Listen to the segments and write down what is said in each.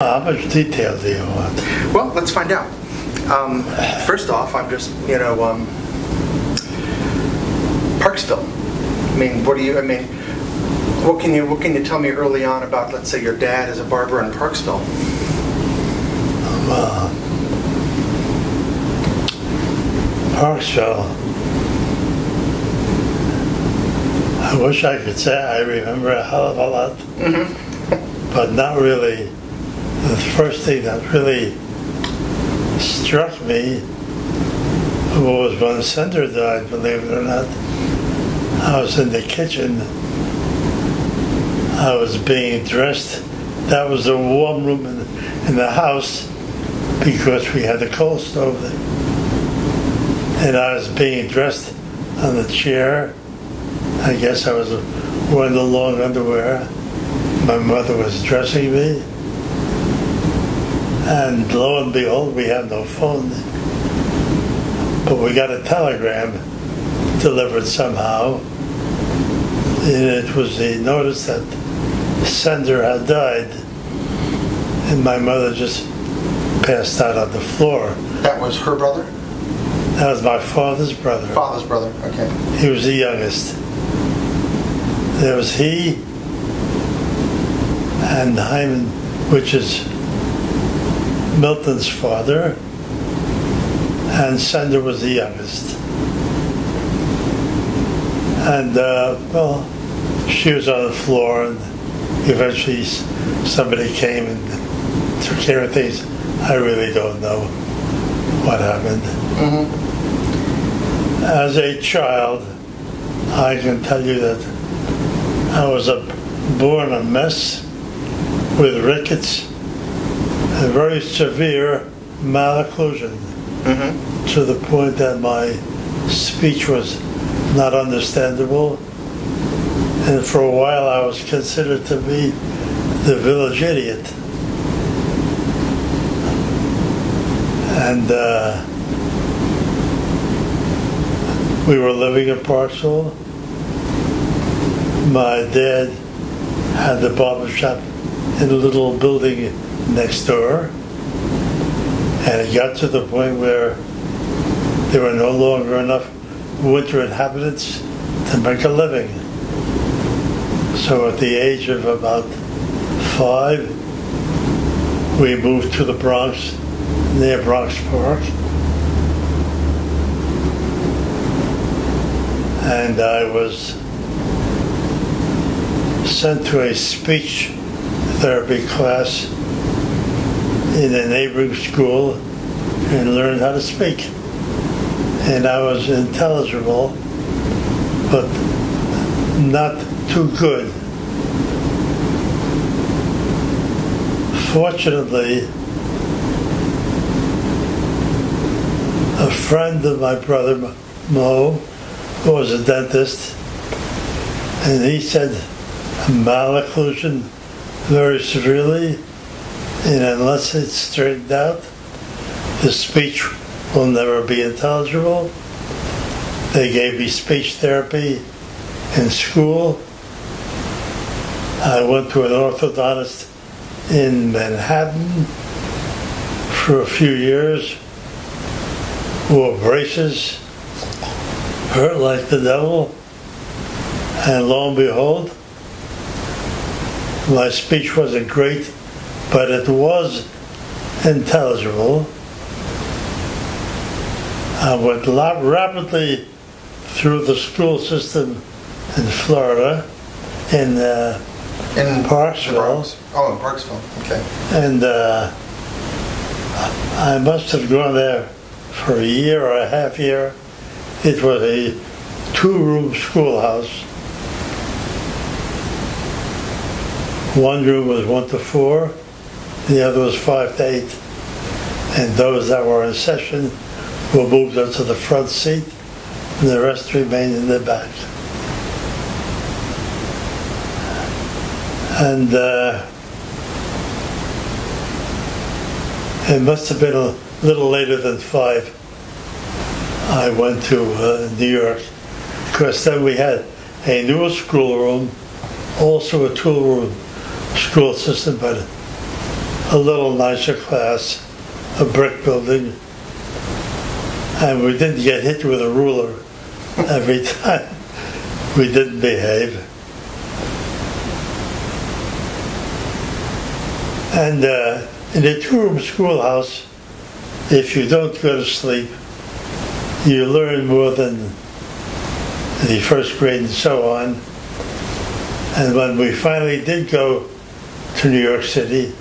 How much detail do you want? Well, let's find out. Um, first off, I'm just, you know, um, Parksville. I mean, what do you, I mean, what can you, what can you tell me early on about, let's say, your dad is a barber in Parksville? Well, Parksville. I wish I could say I remember a hell of a lot, but not really. The first thing that really struck me was when Sender died, believe it or not. I was in the kitchen. I was being dressed. That was the warm room in, in the house because we had a coal stove there. And I was being dressed on the chair. I guess I was wearing the long underwear. My mother was dressing me. And lo and behold, we had no phone. But we got a telegram delivered somehow. And it was the notice that Sender had died. And my mother just passed out on the floor. That was her brother? That was my father's brother. Father's brother, okay. He was the youngest. There was he and Hyman, which is Milton's father, and Sender was the youngest. And, uh, well, she was on the floor, and eventually somebody came and took care of things. I really don't know what happened. As a child, I can tell you that I was a, born a mess with rickets, a very severe malocclusion, to the point that my speech was not understandable. And for a while, I was considered to be the village idiot. And uh, we were living in Parksville. My dad had the barber shop in a little building next door. And it got to the point where there were no longer enough winter inhabitants to make a living. So at the age of about five, we moved to the Bronx, near Bronx Park. And I was sent to a speech therapy class in a neighboring school and learned how to speak. And I was intelligible, but not too good. Fortunately, a friend of my brother, Mo, who was a dentist, and he said malocclusion very severely, and unless it's straightened out, the speech will never be intelligible. They gave me speech therapy in school. I went to an orthodontist in Manhattan for a few years, wore braces, hurt like the devil, and lo and behold, my speech wasn't great, but it was intelligible. I went rapidly through the school system in Florida, in uh, In Parksville. Oh, in Parksville, okay. and uh, I must have gone there for a year or a half year. It was a two-room schoolhouse. One room was one to four, the other was five to eight. And those that were in session were moved up to the front seat, and the rest remained in the back. And uh, it must have been a little later than five. I went to uh, New York because then we had a new schoolroom, also a two-room school system, but a little nicer class, a brick building, and we didn't get hit with a ruler every time we didn't behave. And uh, in a two-room schoolhouse, if you don't go to sleep, you learn more than the first grade and so on. And when we finally did go to New York City,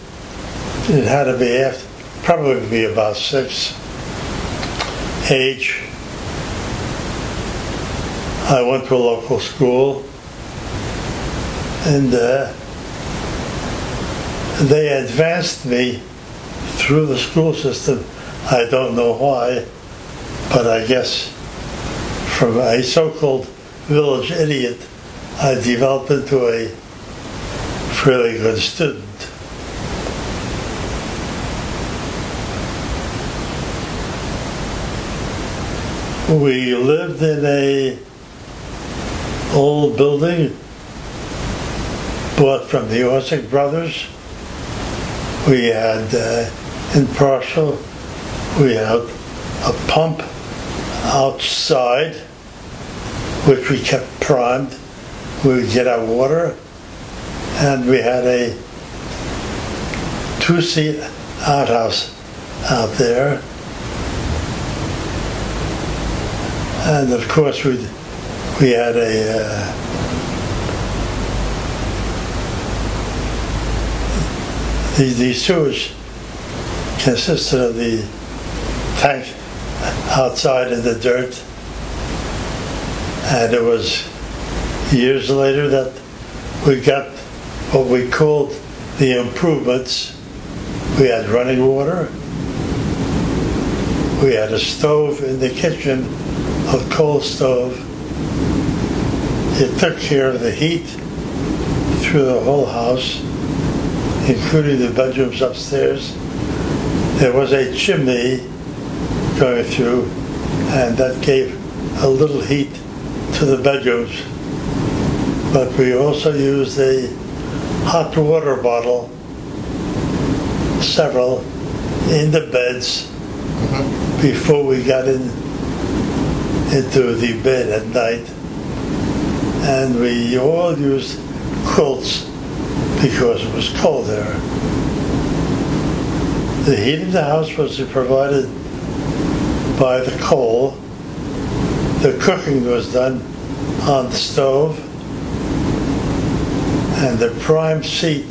it had to be after, probably be about six age. I went to a local school and uh, they advanced me through the school system. I don't know why, but I guess from a so-called village idiot, I developed into a fairly good student. We lived in a old building bought from the Orsic brothers. We had uh, in partial, we had a pump outside, which we kept primed. We would get our water, and we had a two-seat outhouse out there. And of course, we we had a uh, the, the consisted of the tank outside in the dirt, and it was years later that we got what we called the improvements. We had running water. We had a stove in the kitchen, a coal stove. It took care of the heat through the whole house, including the bedrooms upstairs. There was a chimney going through, and that gave a little heat to the bedrooms. But we also used a hot water bottle, several, in the beds mm-hmm. before we got in into the bed at night. And we all used quilts because it was cold there. The heat of the house was provided by the coal. The cooking was done on the stove. And the prime seat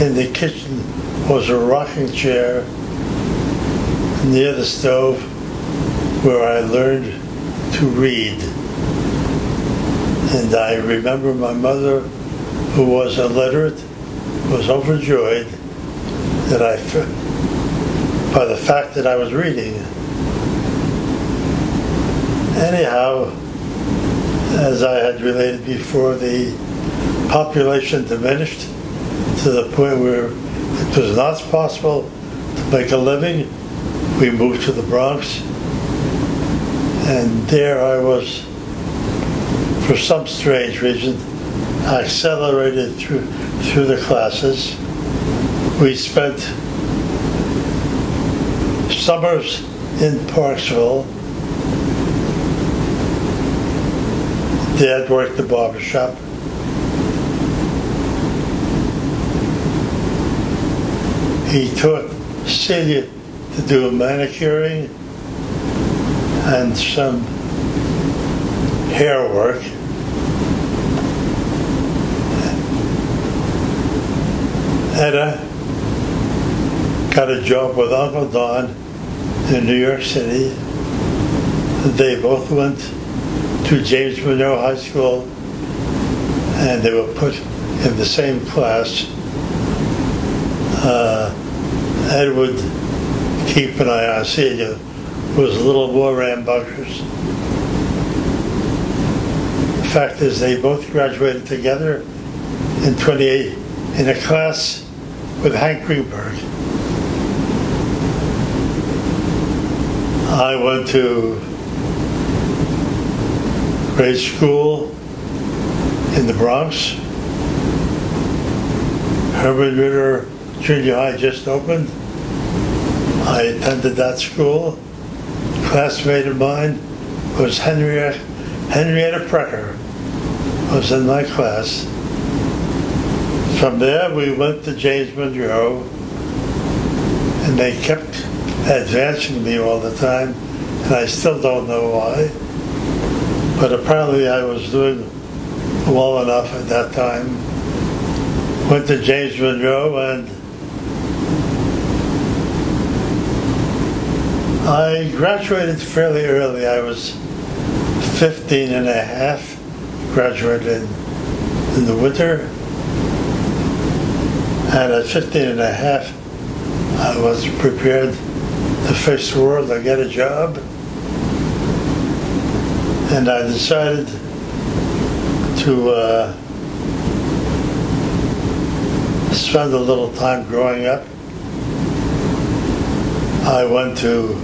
in the kitchen was a rocking chair near the stove where I learned to read. And I remember my mother, who was illiterate, was overjoyed that I, by the fact that I was reading. Anyhow, as I had related before, the population diminished to the point where it was not possible to make a living. We moved to the Bronx, and there I was, for some strange reason, accelerated through through the classes. We spent summers in Parksville. Dad worked the barber shop. He taught Celia to do manicuring and some hair work. Etta got a job with Uncle Don in New York City. They both went to James Monroe High School and they were put in the same class. Uh, Edward, keep an eye on Celia, was a little more rambunctious. The fact is, they both graduated together in 28 in a class with Hank Greenberg. I went to grade school in the Bronx. Herman Ridder Junior High just opened. I attended that school. Classmate of mine was Henrietta, Henrietta Precker, was in my class. From there, we went to James Monroe, and they kept advancing me all the time, and I still don't know why. But apparently, I was doing well enough at that time. Went to James Monroe, and I graduated fairly early. I was 15 and a half, graduated in the winter. And at 15 and a half, I was prepared to face the world and get a job. And I decided to uh, spend a little time growing up. I went to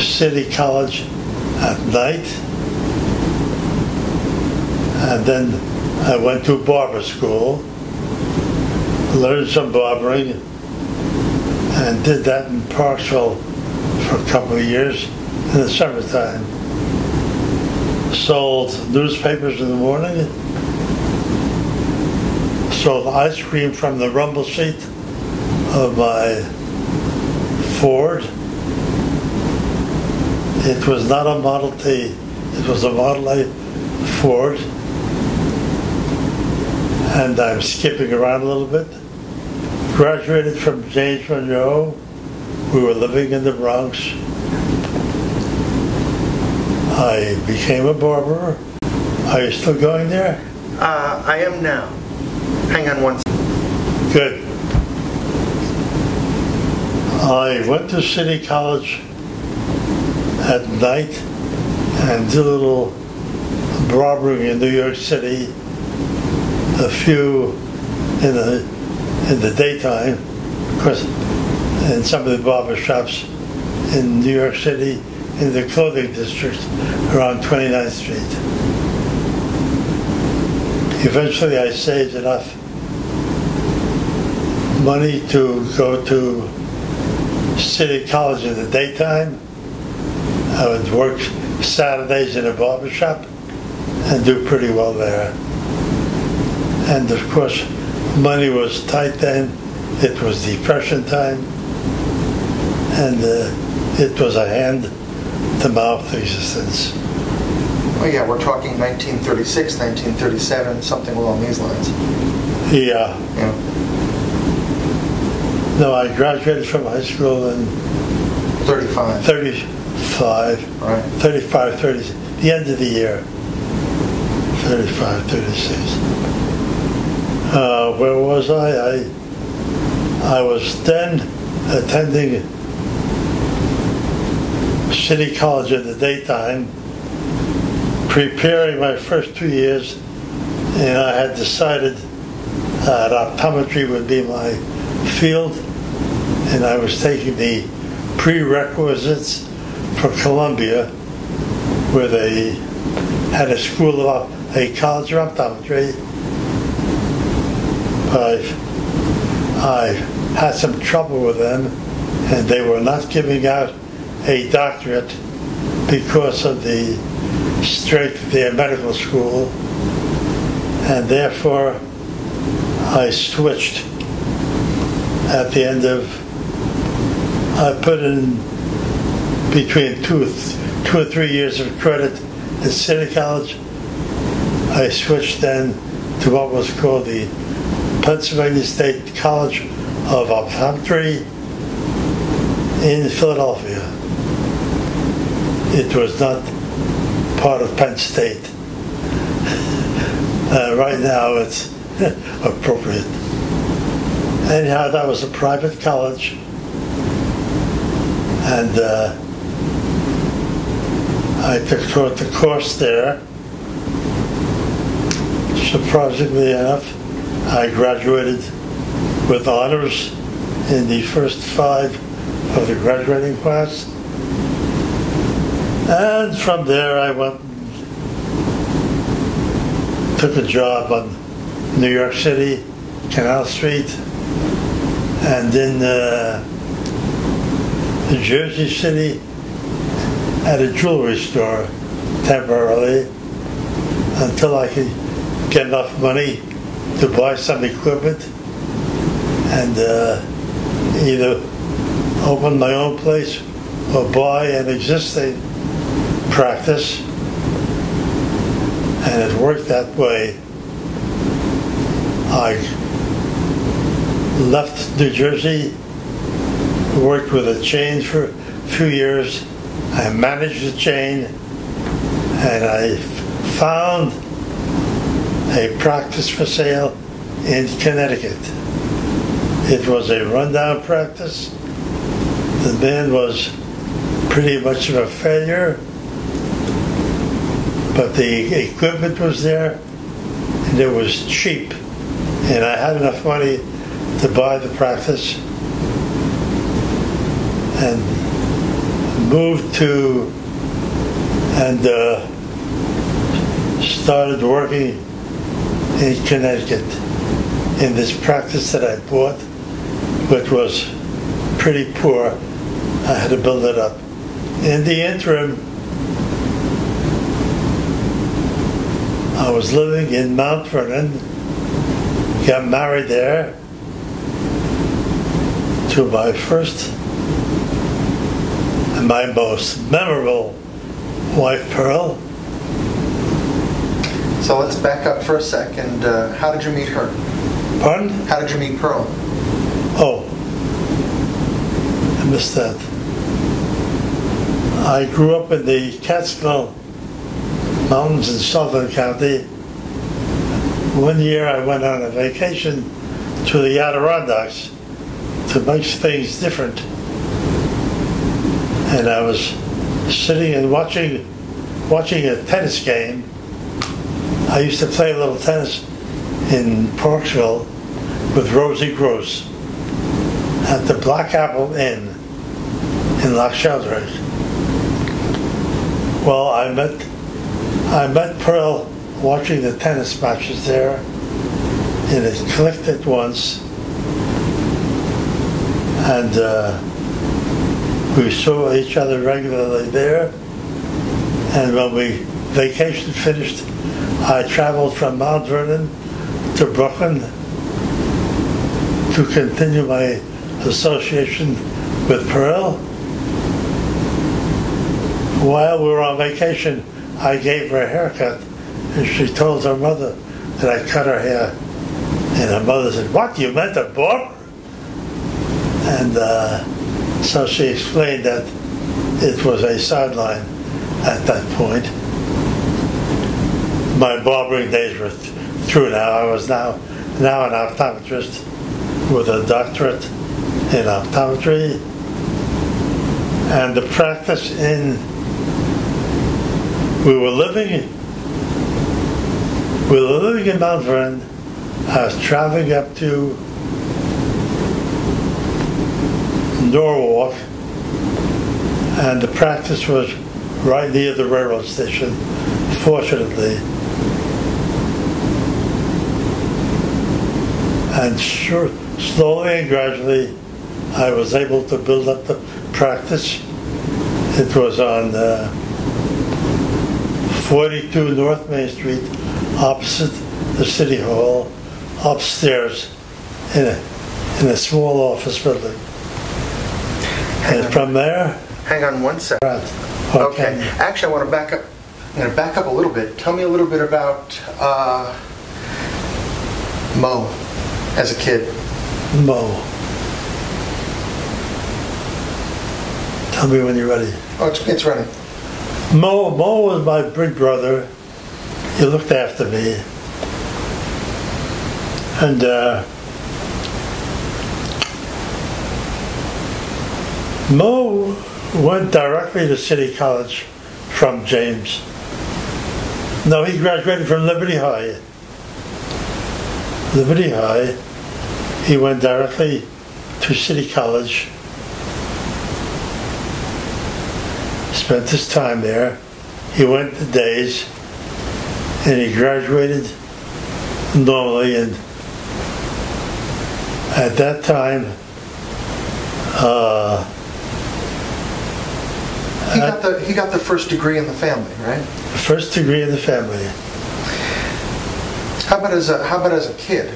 City College at night. And then I went to barber school, learned some barbering, and did that in Parksville for a couple of years in the summertime. Sold newspapers in the morning, sold ice cream from the rumble seat of my Ford. It was not a Model T, it was a Model A Ford. And I'm skipping around a little bit. Graduated from James Monroe. We were living in the Bronx. I became a barber. Are you still going there? Uh, I am now. Hang on one second. Good. I went to City College at night and did a little barbering in New York City, a few in the in the daytime, of course, in some of the barber shops in New York City in the clothing district around 29th Street. Eventually, I saved enough money to go to City College in the daytime. I would work Saturdays in a barber shop and do pretty well there. And of course, money was tight then. It was depression time. And uh, it was a hand to mouth existence. Oh yeah, we're talking 1936, 1937, something along these lines. Yeah. Yeah. No, I graduated from high school in 35. 35, Right. 35, 30, the end of the year. 35, 36. Uh, where was I? I? I was then attending City College in the daytime, preparing my first two years, and I had decided that optometry would be my field, and I was taking the prerequisites for Columbia, where they had a school of a college of optometry. But I, I had some trouble with them, and they were not giving out a doctorate because of the strength of their medical school, and therefore I switched at the end of, I put in between two, two or three years of credit at City College. I switched then to what was called the Pennsylvania State College of Optometry in Philadelphia. It was not part of Penn State. Uh, right now it's appropriate. Anyhow, that was a private college. And uh, I took the course there. Surprisingly enough, I graduated with honors in the first five of the graduating class. And from there, I went took a job on New York City, Canal Street, and in uh, Jersey City at a jewelry store temporarily until I could get enough money to buy some equipment and uh, either open my own place or buy an existing practice. And it worked that way. I left New Jersey, worked with a chain for a few years. I managed the chain and I found a practice for sale in Connecticut. It was a rundown practice. The man was pretty much of a failure, but the equipment was there and it was cheap. And I had enough money to buy the practice and moved to and uh, started working in Connecticut in this practice that I bought, which was pretty poor. I had to build it up. In the interim, I was living in Mount Vernon, got married there to my first my most memorable wife, Pearl. So let's back up for a second. Uh, how did you meet her? Pardon? How did you meet Pearl? Oh, I missed that. I grew up in the Catskill Mountains in Suffolk County. One year I went on a vacation to the Adirondacks to make things different. And I was sitting and watching watching a tennis game. I used to play a little tennis in Parksville with Rosie Gross at the Black Apple Inn in Loch Sheldrake. Well, I met I met Pearl watching the tennis matches there, and it clicked at once. And uh, we saw each other regularly there. And when we vacation finished, I traveled from Mount Vernon to Brooklyn to continue my association with Pearl. While we were on vacation, I gave her a haircut, and she told her mother that I cut her hair. And her mother said, What, you meant a barber? And uh, so she explained that it was a sideline at that point. My barbering days were th- through now. I was now now an optometrist with a doctorate in optometry. And the practice in we were living we were living in Mount Vernon. I was traveling up to Norwalk, and the practice was right near the railroad station, fortunately. And sure, slowly and gradually, I was able to build up the practice. It was on uh, 42 North Main Street, opposite the City Hall, upstairs in a, in a small office building. And from there, Hang on one second. right, Okay. Actually, I want to back up. I'm going to back up a little bit. Tell me a little bit about uh, Mo as a kid. Mo. Tell me when you're ready. Oh, it's, it's running. Mo, Mo was my big brother. He looked after me. And uh, Mo went directly to City College from James. No, he graduated from Liberty High. Liberty High. He went directly to City College. Spent his time there. He went the days and he graduated normally and at that time Uh, He got the, he got the first degree in the family, right? first degree in the family. How about as a, how about as a kid?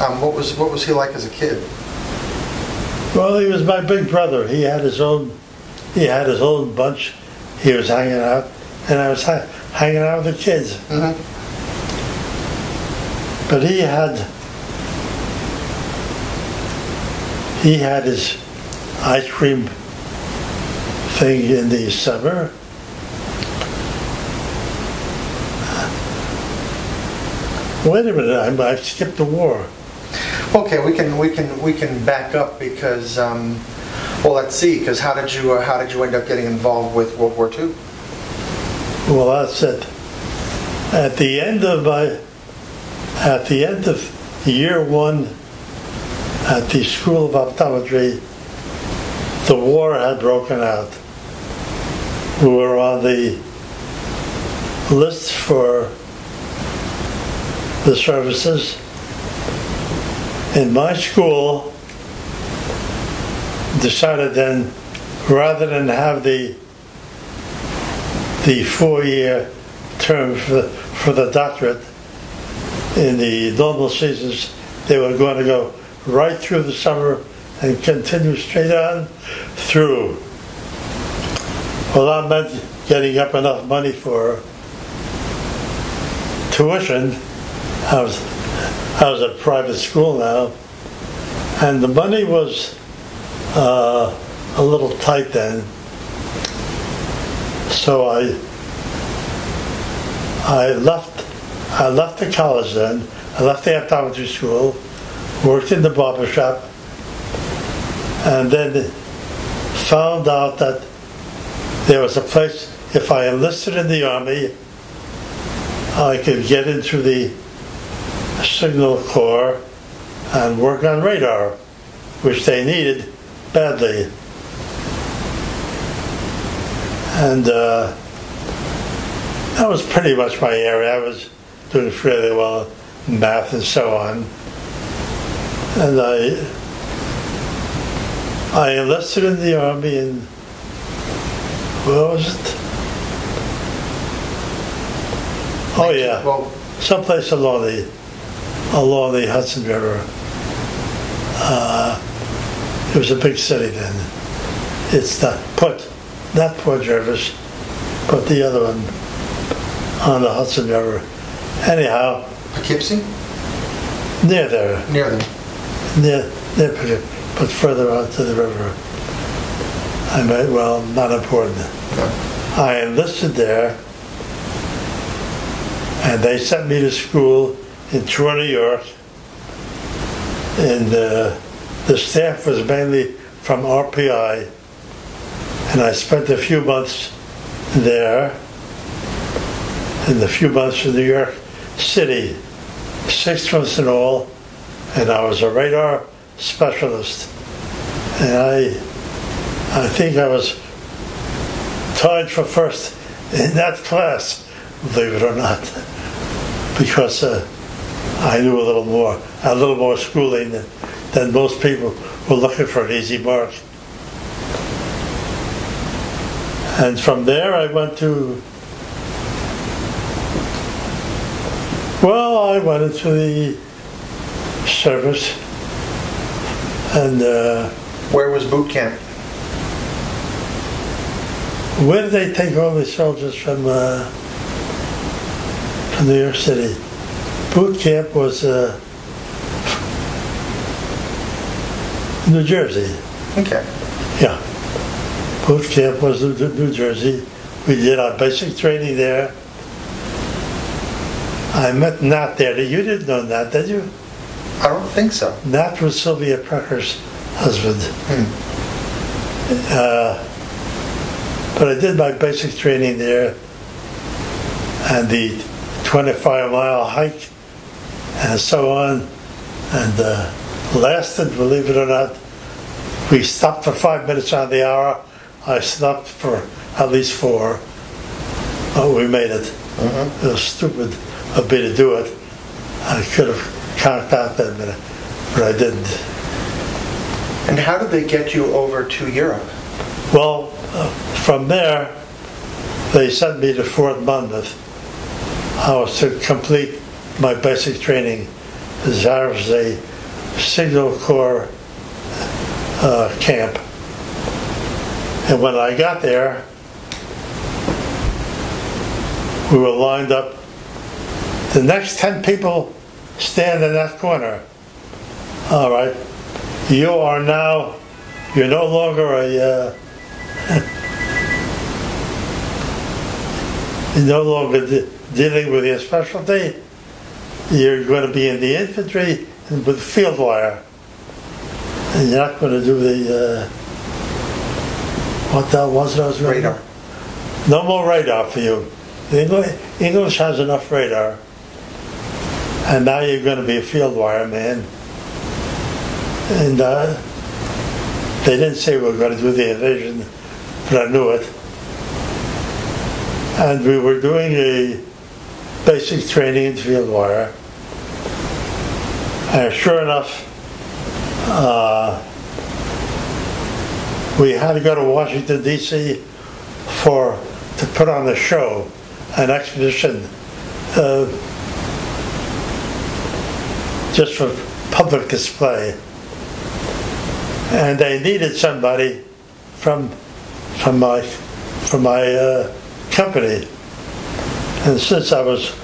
Um, what was, what was he like as a kid? Well, he was my big brother. He had his own, he had his own bunch. He was hanging out, and I was ha- hanging out with the kids. Mhm. But he had, he had his ice cream thing in the summer. Wait a minute, I, I skipped the war. Okay, we can, we can, we can back up because, um, well, let's see, because how did you, uh, how did you end up getting involved with World War II? Well, that's it. At the end of my, at the end of year one at the School of Optometry, the war had broken out. We were on the list for the services. In my school, decided then, rather than have the the four-year term for, for the doctorate in the normal seasons, they were going to go right through the summer and continue straight on through. Well, that meant getting up enough money for tuition. I was, I was at private school now, and the money was uh, a little tight then. So I I left I left the college then. I left the optometry school, worked in the barber shop, and then found out that there was a place if I enlisted in the army, I could get into the signal corps and work on radar, which they needed badly. And uh, that was pretty much my area. I was doing fairly well in math and so on. And I I enlisted in the army in where was it? Oh yeah, Well, someplace along the along the Hudson River. Uh, it was a big city then. It's not put, not Port Jervis, but the other one on the Hudson River. Anyhow, Poughkeepsie? near there, Near them. near, near, Poughkeepsie, but further out to the river. I might, well, not important. I enlisted there, and they sent me to school in Troy, New York. And uh, the staff was mainly from RPI, and I spent a few months there, and a few months in New York City, six months in all, and I was a radar specialist. And I, I think I was tied for first in that class, believe it or not, because uh, I knew a little more, a little more schooling than, than most people who were looking for an easy mark. And from there, I went to. Well, I went into the service, and uh, Where was boot camp? Where did they take all the soldiers from? Uh, from New York City. Boot camp was uh, New Jersey. Okay. Yeah. Boot camp was in New Jersey. We did our basic training there. I met Nat there. You didn't know Nat, did you? I don't think so. Nat was Sylvia Precker's husband. Hmm. Uh, but I did my basic training there and the 25 mile hike and so on. And uh, lasted, believe it or not, we stopped for five minutes on the hour. I stopped for at least four. Oh, we made it. It was stupid of me to do it. I could have counted out that minute, but I didn't. And how did they get you over to Europe? Well, uh, from there, they sent me to Fort Monmouth. I was to complete my basic training as a signal corps uh, camp. And when I got there, we were lined up. The next 10 people stand in that corner. All right. You are now, you're no longer a, uh, no longer de- dealing with your specialty. You're going to be in the infantry and with field wire. And you're not going to do the, uh, what that was that I was Radar. No more radar for you. English, English has enough radar. And now you're going to be a field wire man. And uh, they didn't say we were going to do the invasion, but I knew it. And we were doing a basic training in field wire. And sure enough, uh, we had to go to Washington D.C. for to put on a show, an exhibition, uh, just for public display. And they needed somebody from from my from my uh, company. And since I was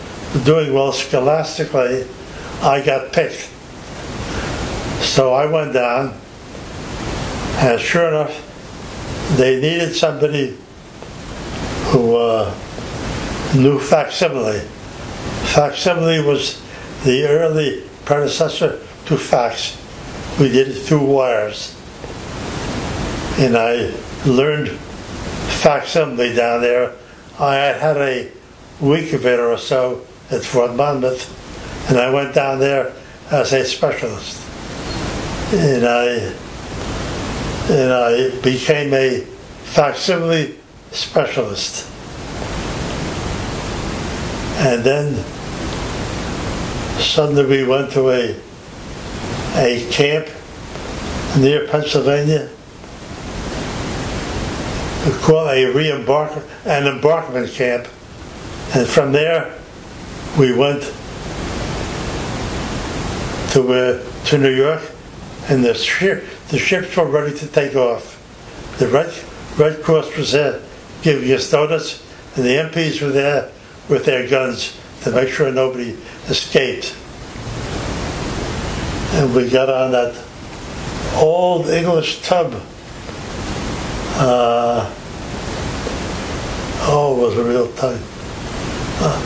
doing well scholastically, I got picked. So I went down, and sure enough, they needed somebody who uh, knew facsimile. Facsimile was the early predecessor to fax. We did it through wires. And I learned facsimile down there. I had a week of it or so at Fort Monmouth, and I went down there as a specialist. And I and I became a facsimile specialist. And then suddenly we went to a a camp near Pennsylvania. We call a re-embark an embarkment camp, and from there we went to uh, to New York, and the ship the ships were ready to take off. The Red Red Cross was there giving us notice, and the MPs were there with their guns to make sure nobody escaped. And we got on that old English tub. Uh, oh, it was a real. Uh,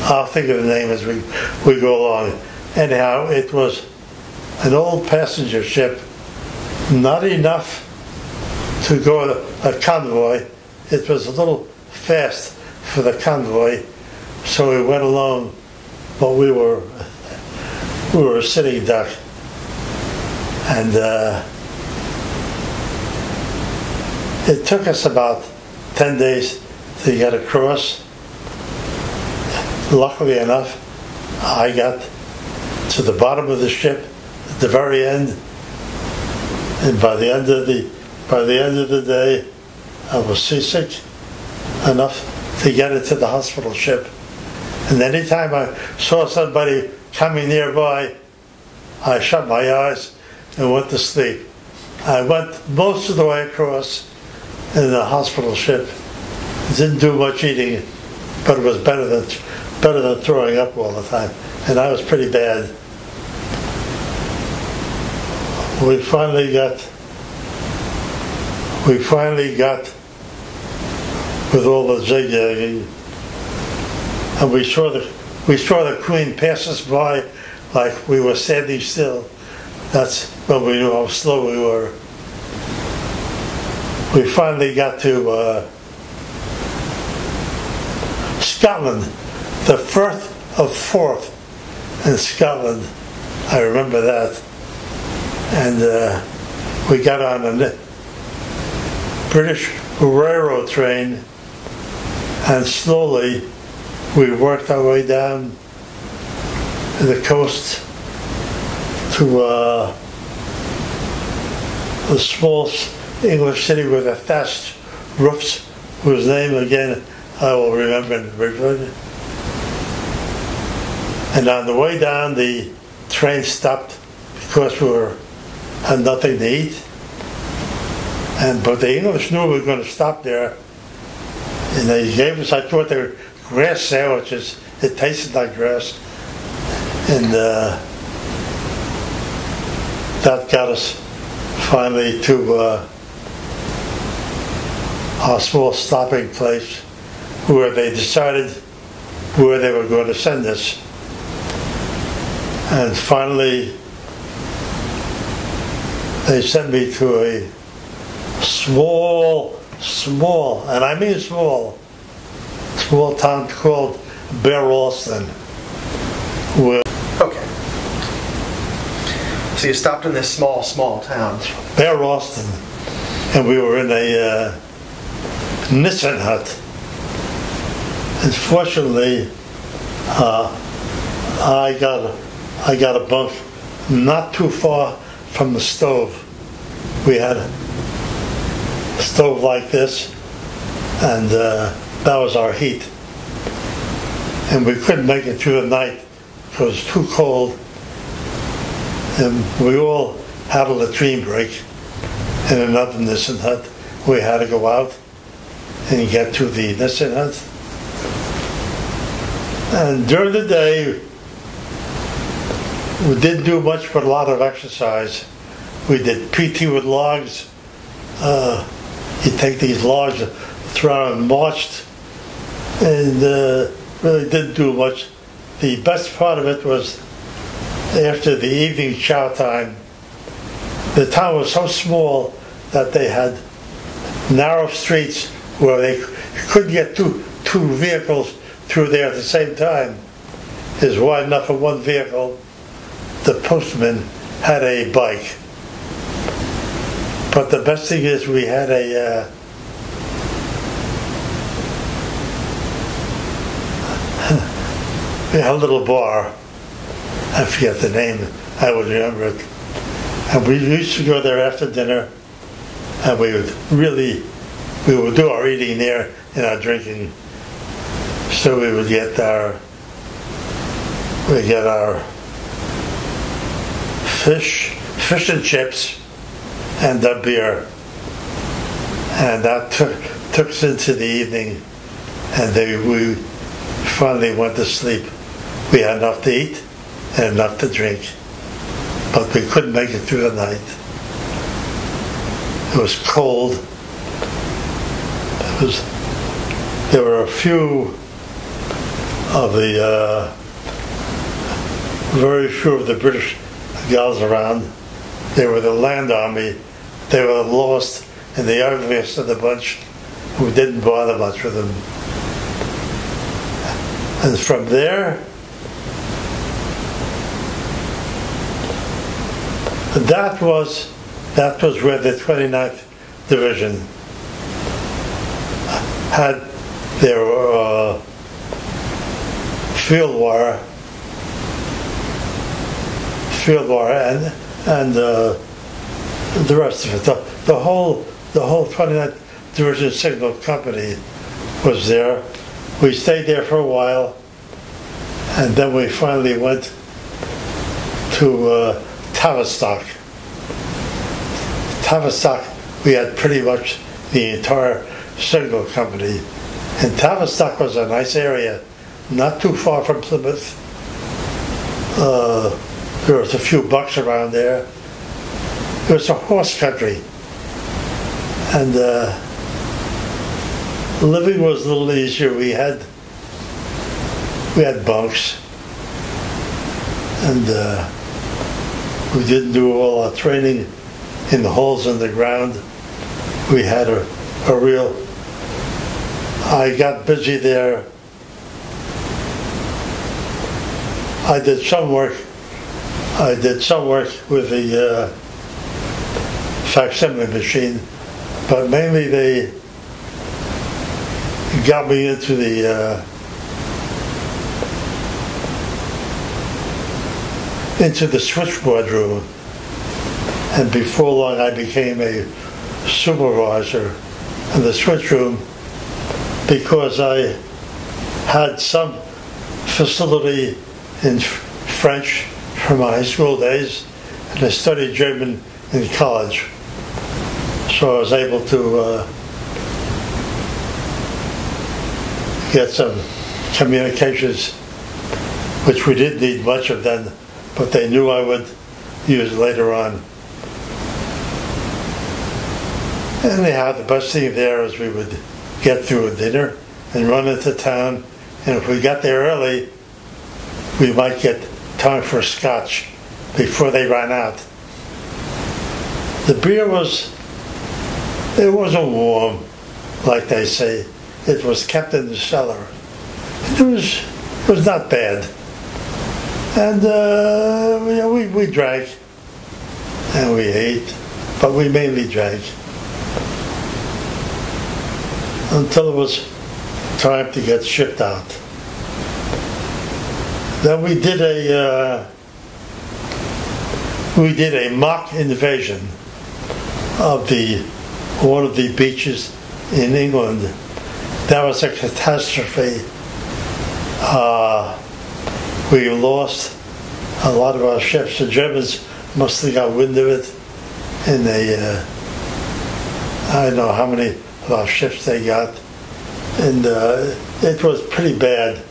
I'll think of the name as we, we go along. Anyhow, it was an old passenger ship, not enough to go a convoy. It was a little fast for the convoy, so we went along, but we were we were a sitting duck, and uh, it took us about ten days to get across. Luckily enough, I got to the bottom of the ship at the very end, and by the end of the by the end of the day, I was seasick enough to get into the hospital ship. And anytime I saw somebody coming nearby, I shut my eyes and went to sleep. I went most of the way across in the hospital ship. Didn't do much eating, but it was better than better than throwing up all the time. And I was pretty bad. We finally got we finally got with all the zigzagging, and we saw the we saw the queen pass us by like we were standing still. That's when we knew how slow we were. We finally got to uh, Scotland, the firth of Forth in Scotland. I remember that, and uh, we got on a British railroad train, and slowly we worked our way down the coast to uh, the small English city with a thatched roof, whose name again I will remember in Bridgewood. And on the way down, the train stopped because we were had nothing to eat. And but the English knew we were going to stop there, and they gave us. I thought they were grass sandwiches. It tasted like grass, and uh, that got us finally to uh, our small stopping place, where they decided where they were going to send us. And finally, they sent me to a small, small, and I mean small, small town called Bere Alston. Where Okay. So you stopped in this small, small town. Bere Alston, and we were in a uh, Nissen hut. And fortunately, uh, I got I got a bunk not too far from the stove. We had a stove like this, and uh, that was our heat. And we couldn't make it through the night because it was too cold. And we all had a latrine break in another Nissen hut. We had to go out and get to the Nissen hut. And during the day, we didn't do much but a lot of exercise. We did PT with logs. Uh, you take these logs, throw them, marched, and uh, really didn't do much. The best part of it was after the evening chow time. The town was so small that they had narrow streets where they couldn't get two, two vehicles through there at the same time. is wide enough for one vehicle. The postman had a bike. But the best thing is we had a uh, we had a little bar. I forget the name. I would remember it. And we used to go there after dinner, and we would really we would do our eating there and our drinking. So we would get our we get our fish, fish and chips, and the beer, and that took took us into the evening, and they, we finally went to sleep. We had enough to eat and enough to drink, but we couldn't make it through the night. It was cold. It was. There were a few of the uh, very few of the British gals around. They were the land army. They were lost and the ugliest of the bunch who didn't bother much with them. And from there, that was that was where the 29th Division had their uh, field war, field and and uh, the rest of it. The, the whole the whole 29th Division Signal Company was there. We stayed there for a while, and then we finally went to uh, Tavistock. Tavistock, we had pretty much the entire signal company. And Tavistock was a nice area, not too far from Plymouth. Uh, there was a few bucks around there. It was a horse country. And uh, living was a little easier. We had we had bunks, and uh, we didn't do all our training in the holes in the ground. We had a, a real. I got busy there. I did some work. I did some work with the uh, facsimile machine, but mainly they got me into the uh, into the switchboard room And before long, I became a supervisor in the switch room because I had some facility in French from my high school days, and I studied German in college. So I was able to uh, get some communications, which we didn't need much of then, but they knew I would use later on. Anyhow, the best thing there is we would get through a dinner and run into town, and if we got there early, we might get time for a scotch before they ran out. The beer was, it wasn't warm, like they say. It was kept in the cellar. It was, it was not bad. And uh, you know, we, we drank and we ate, but we mainly drank until it was time to get shipped out. Then we did a uh, we did a mock invasion of the one of the beaches in England. That was a catastrophe. Uh, we lost a lot of our ships. The Germans must have got wind of it, and they uh, I don't know how many of our ships they got, and uh, it was pretty bad.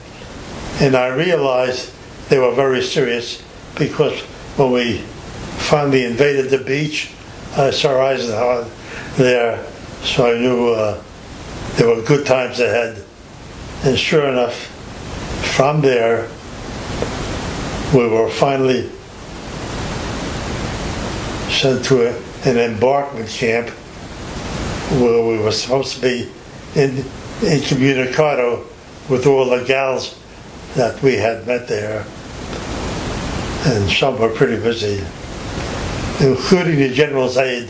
And I realized they were very serious because when we finally invaded the beach, I saw Eisenhower there, so I knew uh, there were good times ahead. And sure enough, from there, we were finally sent to a, an embarkment camp where we were supposed to be in incommunicado with all the gals that we had met there. And some were pretty busy, including the general's aide.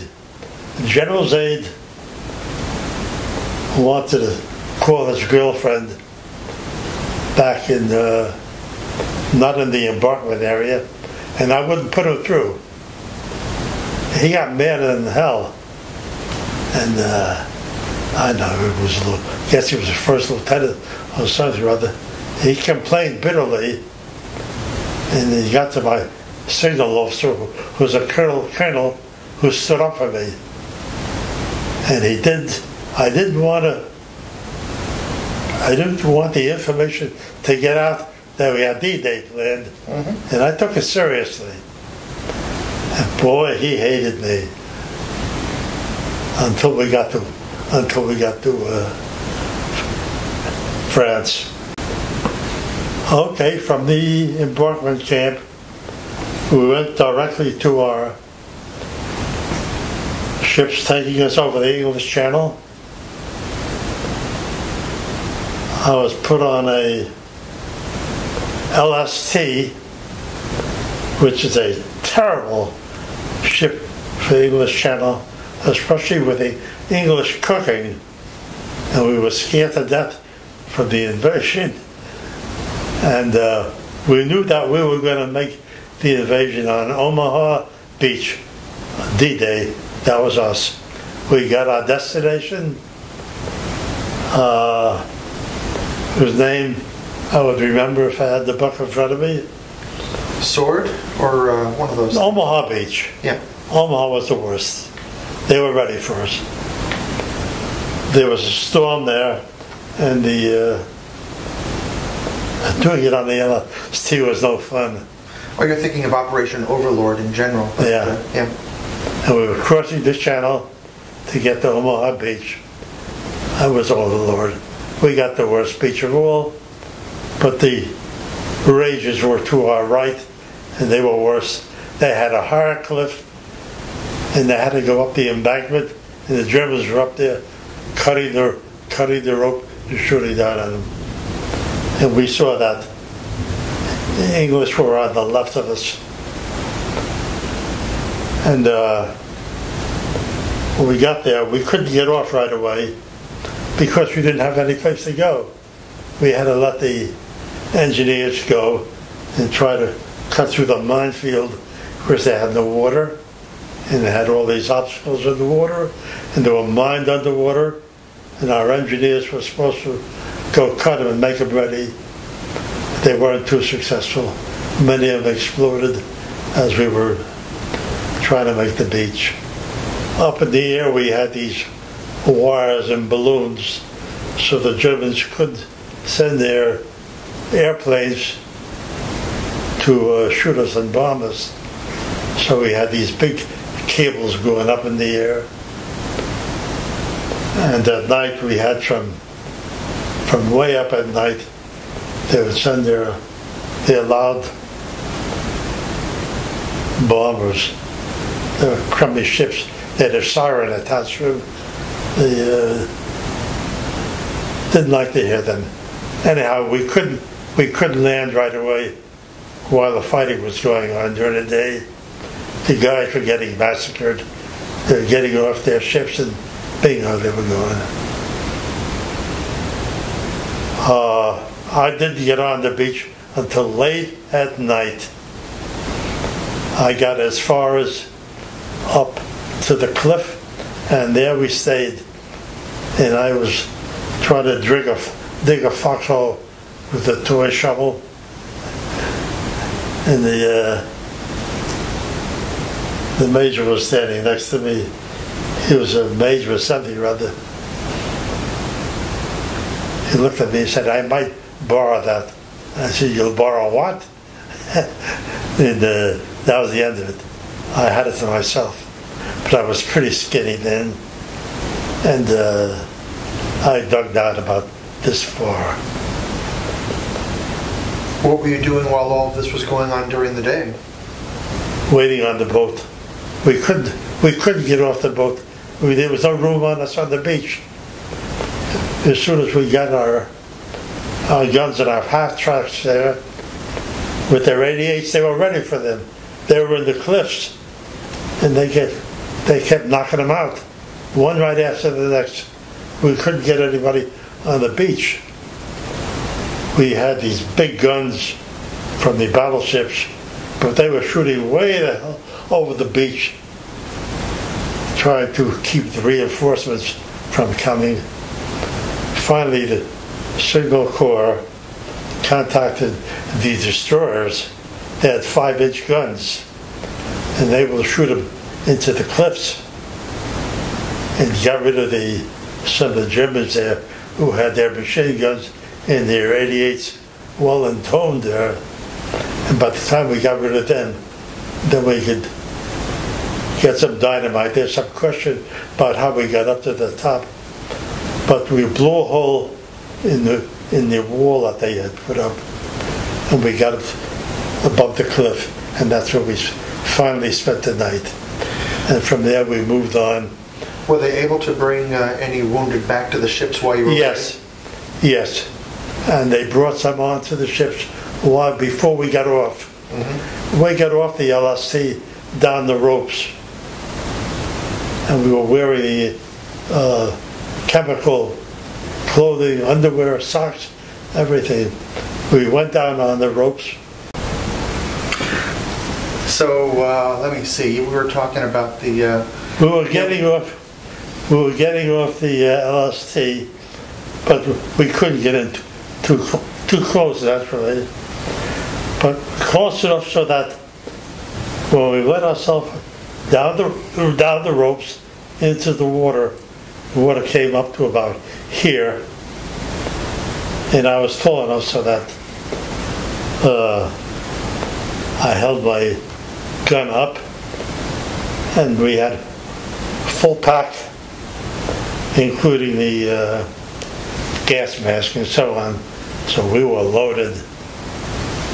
The general's aide wanted to call his girlfriend back in the, not in the embarkment area, and I wouldn't put him through. He got madder than hell. And uh, I know it was a little, I guess he was a first lieutenant or something or other. He complained bitterly, and he got to my signal officer, who was a colonel, colonel who stood up for me. And he did, I didn't want to, I didn't want the information to get out that we had D-Day planned, Mm-hmm. and I took it seriously. And boy, he hated me until we got to until we got to uh, France. Okay, from the embarkment camp, we went directly to our ships taking us over the English Channel. I was put on a LST, which is a terrible ship for the English Channel, especially with the English cooking. And we were scared to death from the invasion. And uh, we knew that we were going to make the invasion on Omaha Beach, D-Day. That was us. We got our destination, uh, whose name I would remember if I had the book in front of me. Sword or uh, one of those? Omaha Beach. Yeah. Omaha was the worst. They were ready for us. There was a storm there, and the uh, doing it on the other LST was no fun. Or you're thinking of Operation Overlord in general. but, Yeah. uh, yeah. And we were crossing the channel to get to Omaha Beach. I was overlord. We got the worst beach of all, but the Rangers were to our right, and they were worse. They had a higher cliff, and they had to go up the embankment, and the Germans were up there cutting their cutting the rope and shooting down at them. And we saw that. The English were on the left of us. And uh, when we got there, we couldn't get off right away because we didn't have any place to go. We had to let the engineers go and try to cut through the minefield because they had no water and it had all these obstacles in the water, and they were mined underwater, and our engineers were supposed to go cut them and make them ready. They weren't too successful. Many of them exploded as we were trying to make the beach. Up in the air, we had these wires and balloons, so the Germans could send their airplanes to uh, shoot us and bomb us. So we had these big cables going up in the air. And at night we had from from way up at night they would send their they allowed bombers, the crummy ships, they had a siren attached to them. They uh, didn't like to hear them. Anyhow, we couldn't we couldn't land right away while the fighting was going on during the day. The guys were getting massacred. They were getting off their ships and bingo, they were going. Uh, I didn't get on the beach until late at night. I got as far as up to the cliff, and there we stayed. And I was trying to dig a, dig a foxhole with a toy shovel. And the uh, the major was standing next to me. He was a major or something or other. He looked at me and said, I might borrow that. I said, You'll borrow what? and uh, that was the end of it. I had it to myself. But I was pretty skinny then. And uh, I dug down about this far. What were you doing while all of this was going on during the day? Waiting on the boat. We couldn't, we couldn't get off the boat. We, there was no room on us on the beach. As soon as we got our, our guns and our half tracks there, with their 88s, they were ready for them. They were in the cliffs, and they get, they kept knocking them out, one right after the next. We couldn't get anybody on the beach. We had these big guns from the battleships, but they were shooting way the hell over the beach, trying to keep the reinforcements from coming. Finally, the Signal Corps contacted the destroyers. They had five inch guns, and they will shoot them into the cliffs and got rid of the some of the Germans there who had their machine guns and their 88s well intoned there. And by the time we got rid of them, then we could get some dynamite. There's some question about how we got up to the top, but we blew a hole in the in the wall that they had put up, and we got above the cliff, and that's where we finally spent the night. And from there, we moved on. Were they able to bring uh, any wounded back to the ships while you were Yes, yes, and they brought some onto the ships while before we got off. We got off the LST down the ropes, and we were wearing the uh, chemical clothing, underwear, socks, everything. We went down on the ropes. So uh, let me see. We were talking about the. Uh, We were getting off. We were getting off the uh, LST, but we couldn't get in too too close naturally. But close enough so that when we let ourselves down the down the ropes into the water, water came up to about here, and I was tall enough so that uh, I held my gun up, and we had full pack, including the uh, gas mask and so on. So we were loaded.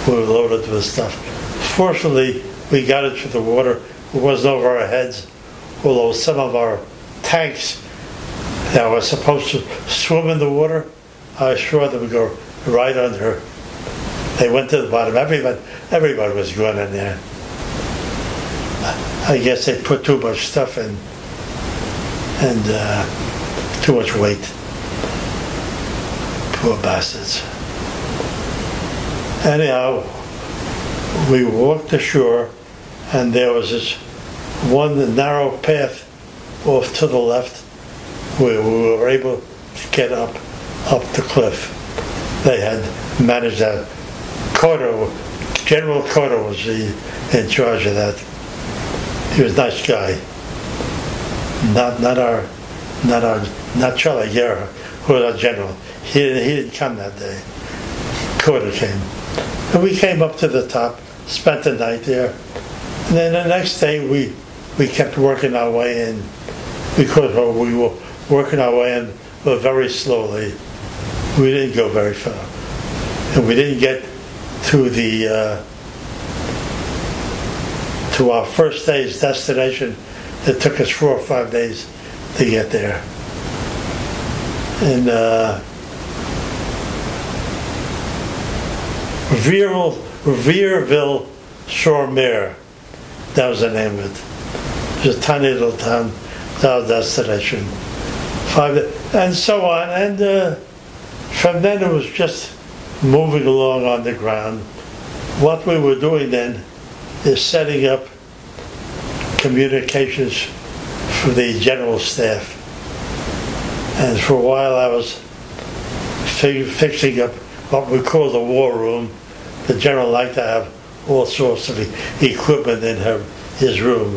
We were loaded with stuff. Fortunately, we got into the water. It wasn't over our heads, although some of our tanks that were supposed to swim in the water, I was sure they would go right under. They went to the bottom. Everybody, everybody was going in there. I guess they put too much stuff in and uh, too much weight. Poor bastards. Anyhow, we walked ashore and there was this one narrow path off to the left where we were able to get up up the cliff. They had managed that. Cota, General Cota was the, in charge of that. He was a nice guy. Not not our not our not Charlie Gerhardt, who was our general. He, he didn't come that day. Cota came. And we came up to the top, spent the night there. And then the next day we we kept working our way in because we were working our way in but very slowly. We didn't go very far. And we didn't get to the uh, to our first day's destination. It took us four or five days to get there. And uh, Reveerville, Reveerville Shore Mare, that was the name of it. It was a tiny little town, that was our destination. And so on. And uh, from then it was just moving along on the ground. What we were doing then is setting up communications for the general staff. And for a while I was fi- fixing up what we call the war room. The general liked to have all sorts of equipment in her, his room.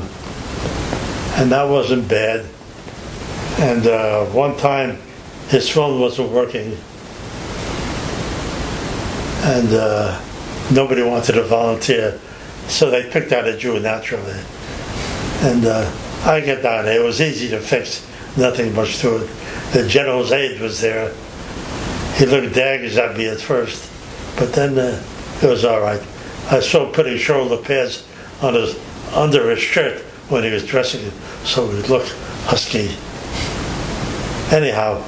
And that wasn't bad. And uh, one time his phone wasn't working. And uh, nobody wanted to volunteer. So they picked out a Jew naturally. And uh, I get down there. It was easy to fix, nothing much to it. The general's aide was there. He looked daggers at me at first, but then uh, it was all right. I saw putting shoulder pads on his under his shirt when he was dressing, so he looked husky. Anyhow,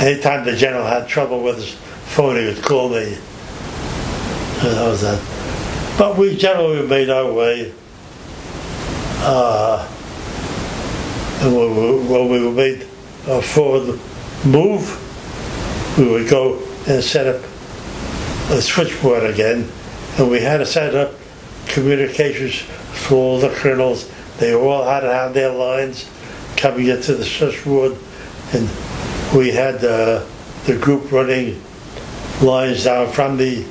anytime the general had trouble with his phone, he would call me. And that was that. But we generally made our way. Uh, and when we, when we made a forward move, we would go and set up a switchboard again, and we had to set up communications for all the colonels. They all had to have their lines coming into the switchboard, and we had uh, the group running lines down from the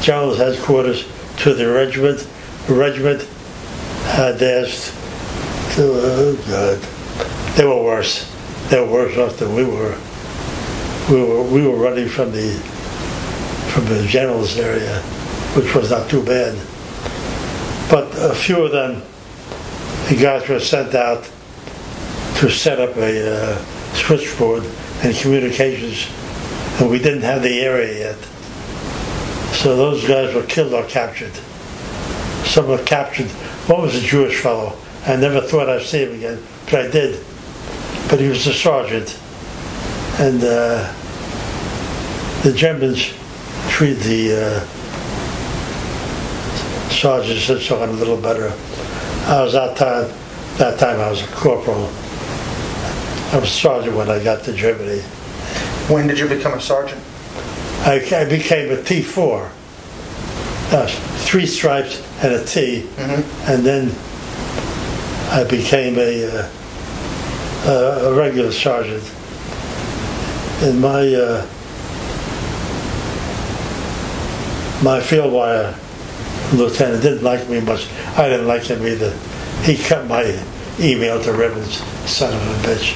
general's headquarters to the regiment. The regiment had theirs to, oh God, they were worse. They were worse off than we were. We were we were running from the from the general's area, which was not too bad. But a few of them, the guys were sent out to set up a uh, switchboard and communications, and we didn't have the area yet. So those guys were killed or captured. Some were captured. One was a Jewish fellow. I never thought I'd see him again, but I did. But he was a sergeant. And uh, the Germans treated the uh, sergeants and so on a little better. I was that time, that time I was a corporal. I was sergeant when I got to Germany. When did you become a sergeant? I, I became a T4. Uh, three stripes and a T, and then I became a, uh, a, a regular sergeant. And my uh, my field wire lieutenant didn't like me much. I didn't like him either. He cut my email to ribbons, son of a bitch.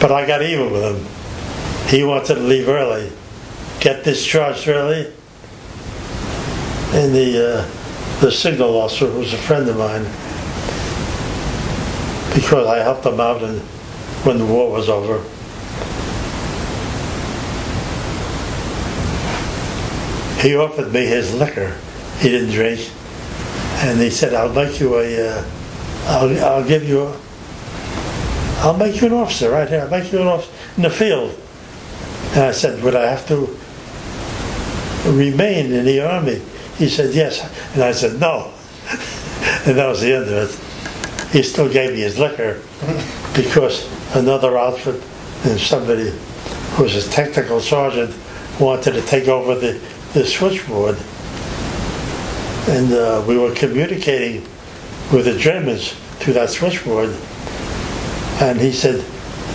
But I got even with him. He wanted to leave early, get discharged early. And the uh, the signal officer was a friend of mine because I helped him out when the war was over. He offered me his liquor. He didn't drink, and he said, "I'll make you a, uh, I'll, I'll give you, a, I'll make you an officer right here. I'll make you an officer in the field." And I said, "Would I have to remain in the army?" He said, "Yes," and I said, "No," and that was the end of it. He still gave me his liquor because another outfit and somebody who was a technical sergeant wanted to take over the, the switchboard. And uh, we were communicating with the Germans through that switchboard. And he said,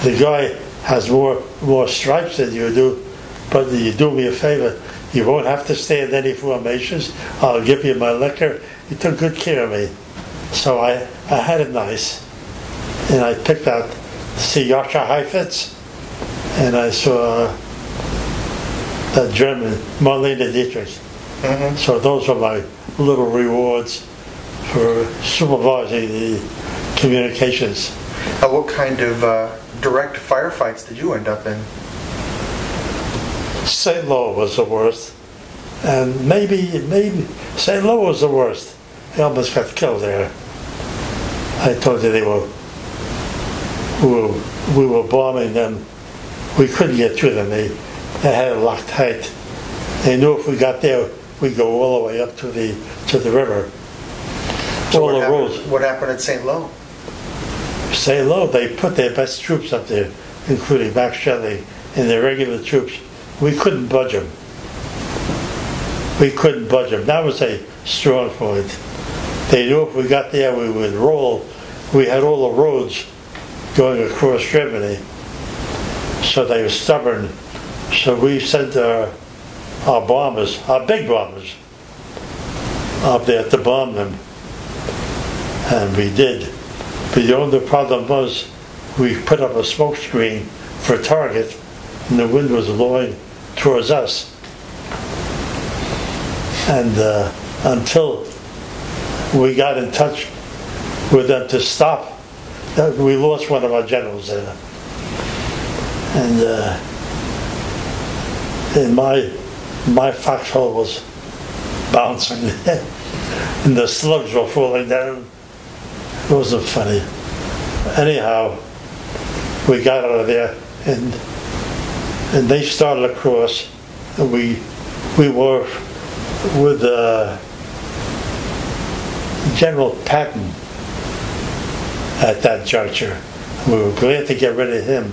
the guy has more more stripes than you do, but you do me a favor. You won't have to stay in any formations. I'll give you my liquor. He took good care of me. So I, I had it nice. And I picked out see Jascha Heifetz. And I saw that German, Marlene Dietrich. So those were my little rewards for supervising the communications. Uh, what kind of uh, direct firefights did you end up in? St. Lo was the worst. And maybe, maybe, St. Lo was the worst. They almost got killed there. I told you they were, we were, we were bombing them. We couldn't get to them. They, they had it locked tight. They knew if we got there, we'd go all the way up to the, to the river. So All what the happened, roads. What happened at St. Lo? St. Lo, they put their best troops up there, including Max Shelley and their regular troops. We couldn't budge them. We couldn't budge them. That was a strong point. They knew if we got there, we would roll. We had all the roads going across Germany, so they were stubborn. So we sent our, our bombers, our big bombers, up there to bomb them. And we did. But the only problem was we put up a smoke screen for a target and the wind was blowing towards us. And uh, until we got in touch with them to stop, uh, we lost one of our generals there. And uh, and my my foxhole was bouncing and the slugs were falling down. It wasn't funny. Anyhow, we got out of there and and they started across and we we were with uh, General Patton at that juncture. We were glad to get rid of him.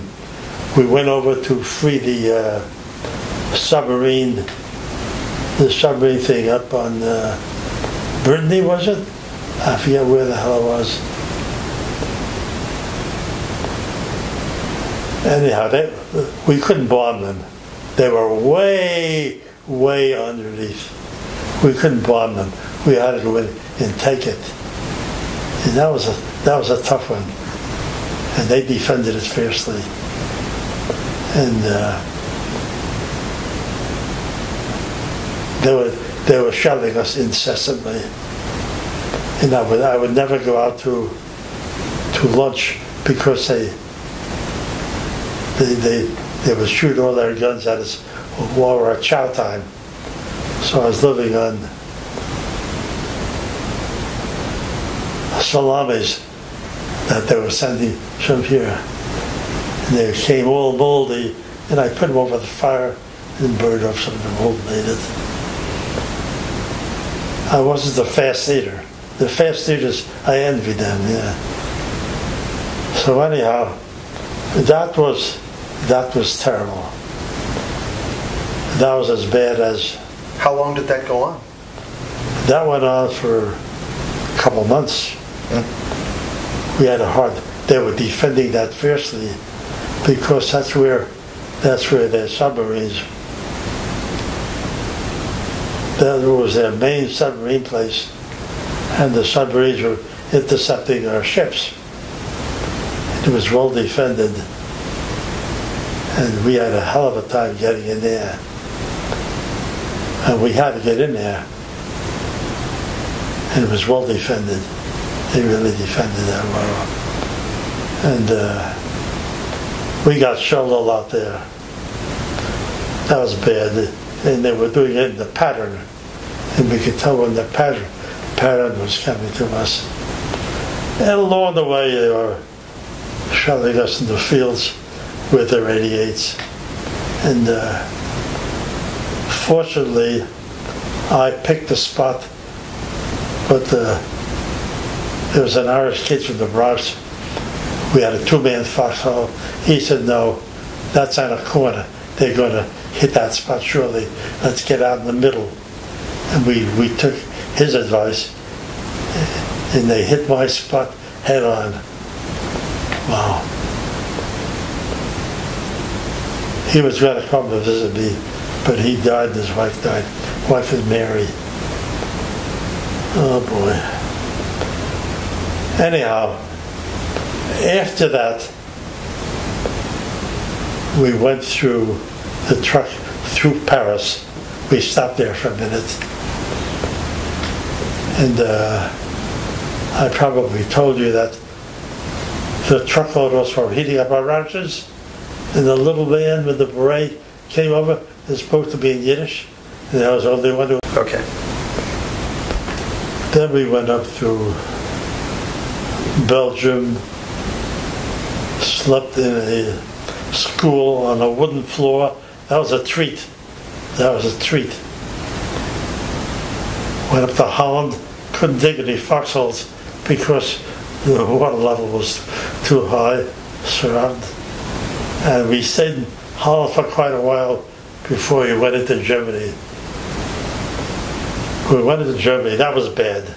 We went over to free the uh, submarine, the submarine thing up on uh, Brittany, was it? I forget where the hell it was. Anyhow, they, we couldn't bomb them. They were way, way underneath. We couldn't bomb them. We had to go in and take it. And that was a that was a tough one. And they defended it fiercely. And uh, they were they were shelling us incessantly. And I would I would never go out to to lunch because they they they, they would shoot all their guns at us while we were at chow time. So I was living on salamis that they were sending from here. And they came all moldy, and I put them over the fire and burned up some of them old made it. I wasn't the fast eater. The fast eaters, I envied them, yeah. So anyhow, that was that was terrible. That was as bad as How long did that go on? that went on for a couple months. Hmm. We had a hard. They were defending that fiercely because that's where that's where their submarines. That was their main submarine place, and the submarines were intercepting our ships. It was well defended, and we had a hell of a time getting in there. And we had to get in there and it was well defended. They really defended that well. And uh, we got shelled all out there. That was bad. And they were doing it in the pattern. And we could tell when the pattern, pattern was coming to us. And along the way, they were shelling us in the fields with their 88s. And uh, fortunately, I picked a spot but uh, there was an Irish kid from the Bronx. We had a two-man foxhole. He said, "No, that's on a corner. They're going to hit that spot surely. Let's get out in the middle." And we we took. his advice, and they hit my spot head on. Wow. He was going to come to visit me, but he died, his wife died. Wife is Mary. Oh boy. Anyhow, after that, we went through the truck through Paris. We stopped there for a minute. And uh, I probably told you that the truckload was for heating up our ranches, and the little man with the beret came over. It's supposed to be in Yiddish, and I was the only one who. Okay. Then we went up through Belgium, slept in a school on a wooden floor. That was a treat. That was a treat. Went up to Holland, couldn't dig any foxholes because the water level was too high, surrounded. And we stayed in Holland for quite a while before we went into Germany. We went into Germany, that was bad.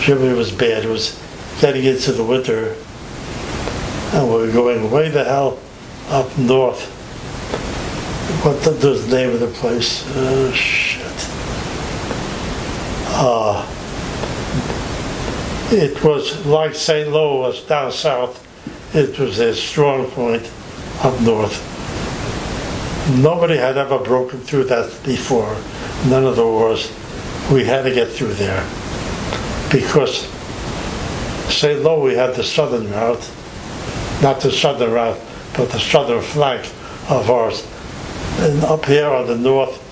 Germany was bad. It was getting into the winter. And we were going way the hell up north. What the, the name of the place? Oh, shit. Uh, it was like St. Louis was down south. It was a strong point up north. Nobody had ever broken through that before. None of the wars. We had to get through there because St. Louis we had the southern route, not the southern route, but the southern flank of ours. And up here on the north,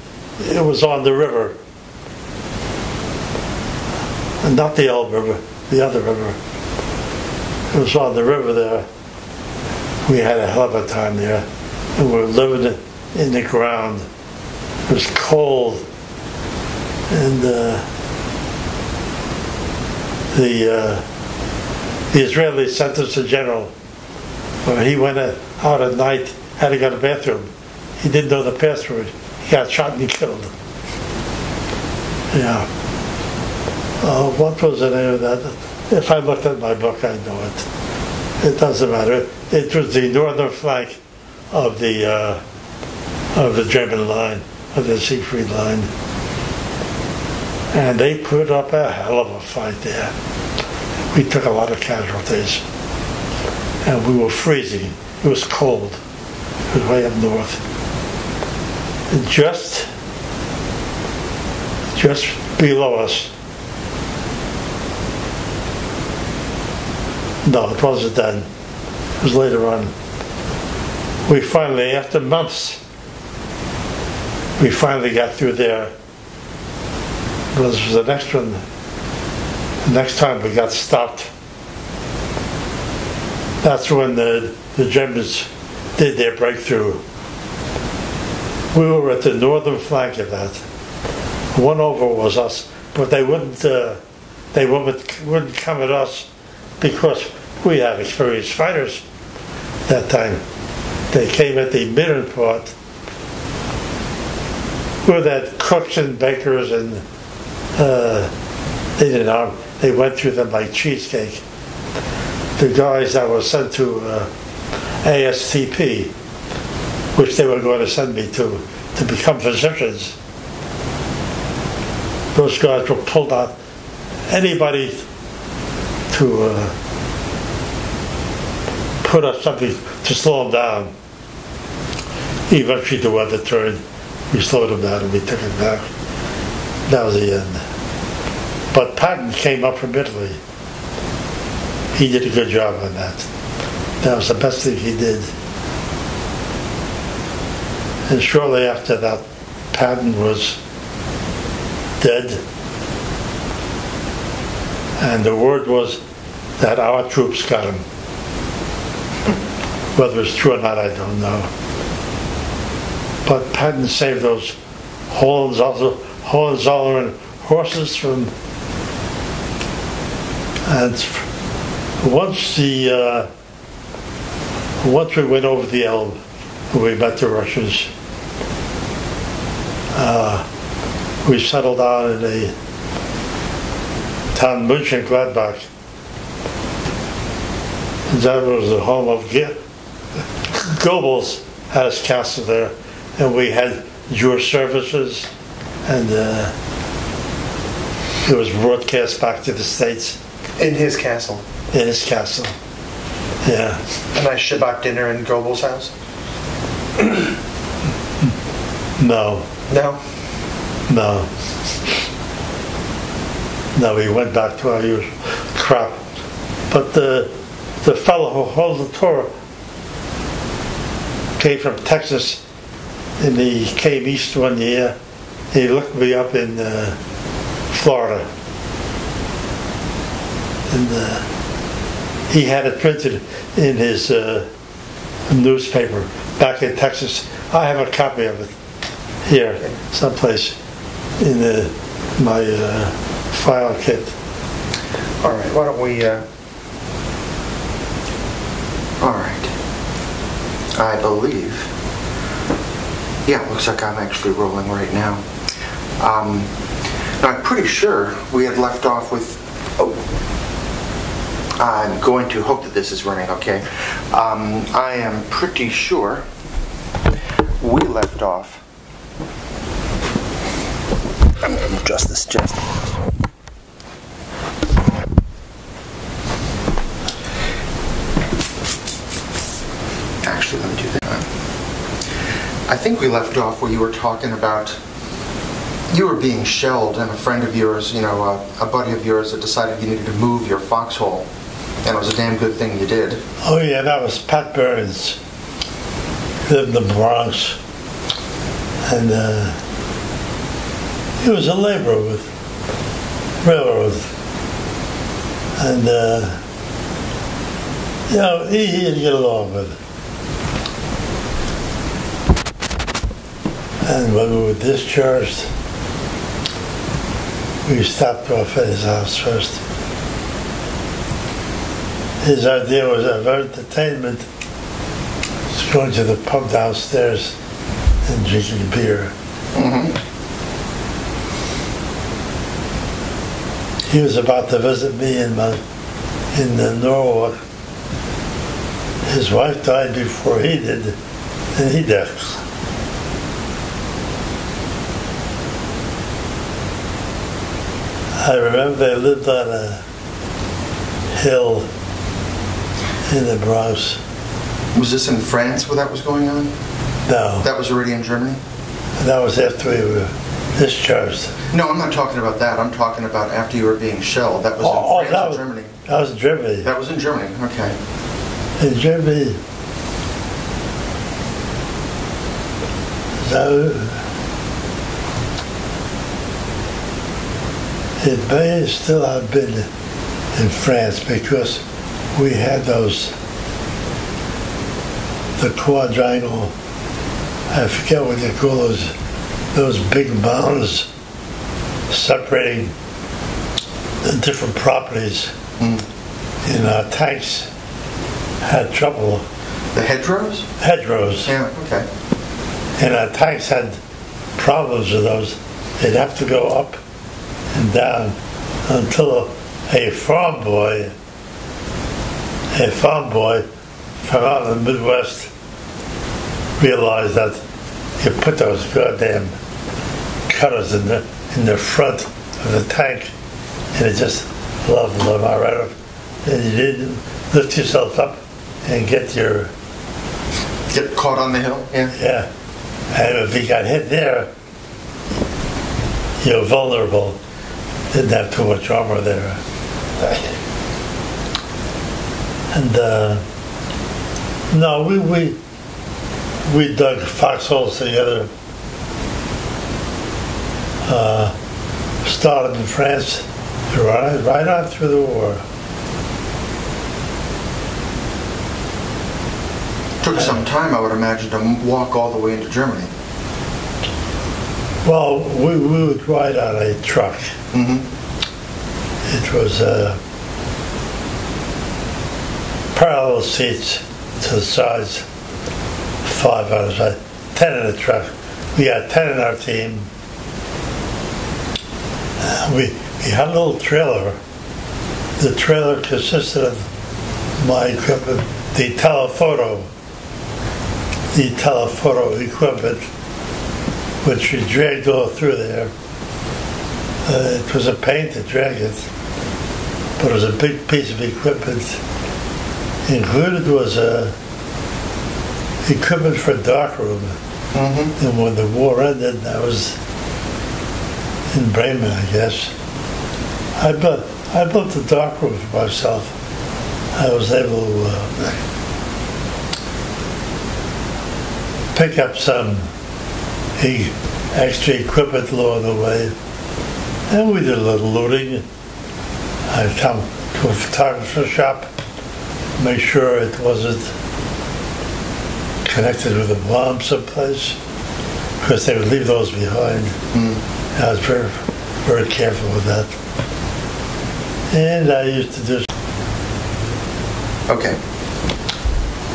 it was on the river. And not the Elbe River, the other river. It was on the river there. We had a hell of a time there. And we were living in the ground. It was cold. And uh, the, uh, the Israeli sent us a general. When he went out at night, had to go to the bathroom. He didn't know the password. He got shot and he killed. Yeah. Uh, what was the name of that? If I looked at my book, I know it. It doesn't matter. It was the northern flank of the uh, of the German line, of the Siegfried line, and they put up a hell of a fight there. We took a lot of casualties, and we were freezing. It was cold. It was way up north. Just just below us No, it wasn't then. It was later on. We finally, after months, we finally got through there. This was the next one. The next time we got stopped. That's when the, the Germans did their breakthrough. We were at the northern flank of that. One over was us, but they wouldn't. Uh, they wouldn't wouldn't come at us because we have experienced fighters that time. They came at the middle part with that cooks and bakers and uh, they didn't arm. They went through them like cheesecake. The guys that were sent to uh, ASTP, which they were going to send me to to become physicians, those guys were pulled out. Anybody to uh, put up something to slow them down. Eventually the weather turned. We slowed them down and we took it back. That was the end. But Patton came up from Italy. He did a good job on that. That was the best thing he did. And shortly after that, Patton was dead. And the word was that our troops got him. Whether it's true or not, I don't know. But Patton saved those Hohenzollern horses from. And once the uh, once we went over the Elbe, we met the Russians. Uh, we settled down in a town Mönchengladbach. That was the home of Ge- Goebbels had his castle there, and we had Jewish services, and uh, it was broadcast back to the states In his castle. in his castle. Yeah, A nice Shabbat dinner in Goebbels' house? no, No? no, no. We went back to our usual crap, but the the fellow who holds the Torah came from Texas, and he came east one year. He looked me up in uh, Florida, and uh, he had it printed in his uh, newspaper back in Texas. I have a copy of it here, someplace in the, my uh, file kit. All right, why don't we, uh... All right. I believe... Yeah, looks like I'm actually rolling right now. Um, now, I'm pretty sure we had left off with... Oh. I'm going to hope that this is running okay. Um, I am pretty sure we left off... I'm going to adjust this just. Actually, let me do that. I think we left off where you were talking about you were being shelled, and a friend of yours, you know, a, a buddy of yours, had decided you needed to move your foxhole, and it was a damn good thing you did. Oh yeah, that was Pat Burns. He lived in the Bronx, and uh, he was a laborer with railroad, and uh, you know he, didn't get along with. it. And when we were discharged, we stopped off at his house first. His idea was of entertainment was going to the pub downstairs and drinking beer. He was about to visit me in my in Norwalk. His wife died before he did, and he died. I remember they lived on a hill in the Bronx. Was this in France where that was going on? No, That was already in Germany? that was after we were discharged. No, I'm not talking about that. I'm talking about after you were being shelled. That was Oh, oh, in that France was- Germany? That was in Germany. That was in Germany. Okay. In Germany, so it may still have been in France because we had those the quadrangle. I forget what they call those those big mounds separating the different properties. Mm. And our tanks had trouble The hedgerows? hedgerows, Yeah, okay. and our tanks had problems with those. They'd have to go up and down until a farm boy, a farm boy from out in the Midwest, realized that you put those goddamn cutters in the in the front of the tank, and it just leveled them right up. And you didn't lift yourself up and get your Get caught on the hill? Yeah. yeah. And if you got hit there, you're vulnerable. Didn't have too much armor there. And uh, no, we we we dug foxholes together. Uh, started in France, right, right on through the war. Took some time, I would imagine, to walk all the way into Germany. Well, we, we would ride on a truck. Mm-hmm. It was uh, parallel seats to the sides, five on side, ten in the truck. We had ten in our team. Uh, we he had a little trailer. The trailer consisted of my equipment, the telephoto, the telephoto equipment, which we dragged all through there. Uh, it was a pain to drag it, but it was a big piece of equipment. Included was a equipment for a darkroom. Mm-hmm. And when the war ended, I was in Bremen, I guess. I built, I built the darkroom for myself. I was able to uh, pick up some extra equipment along the way. And we did a little looting. I'd come to a photographer shop, make sure it wasn't connected with a bomb someplace, because they would leave those behind. I was very, very careful with that. And I used to do, Okay.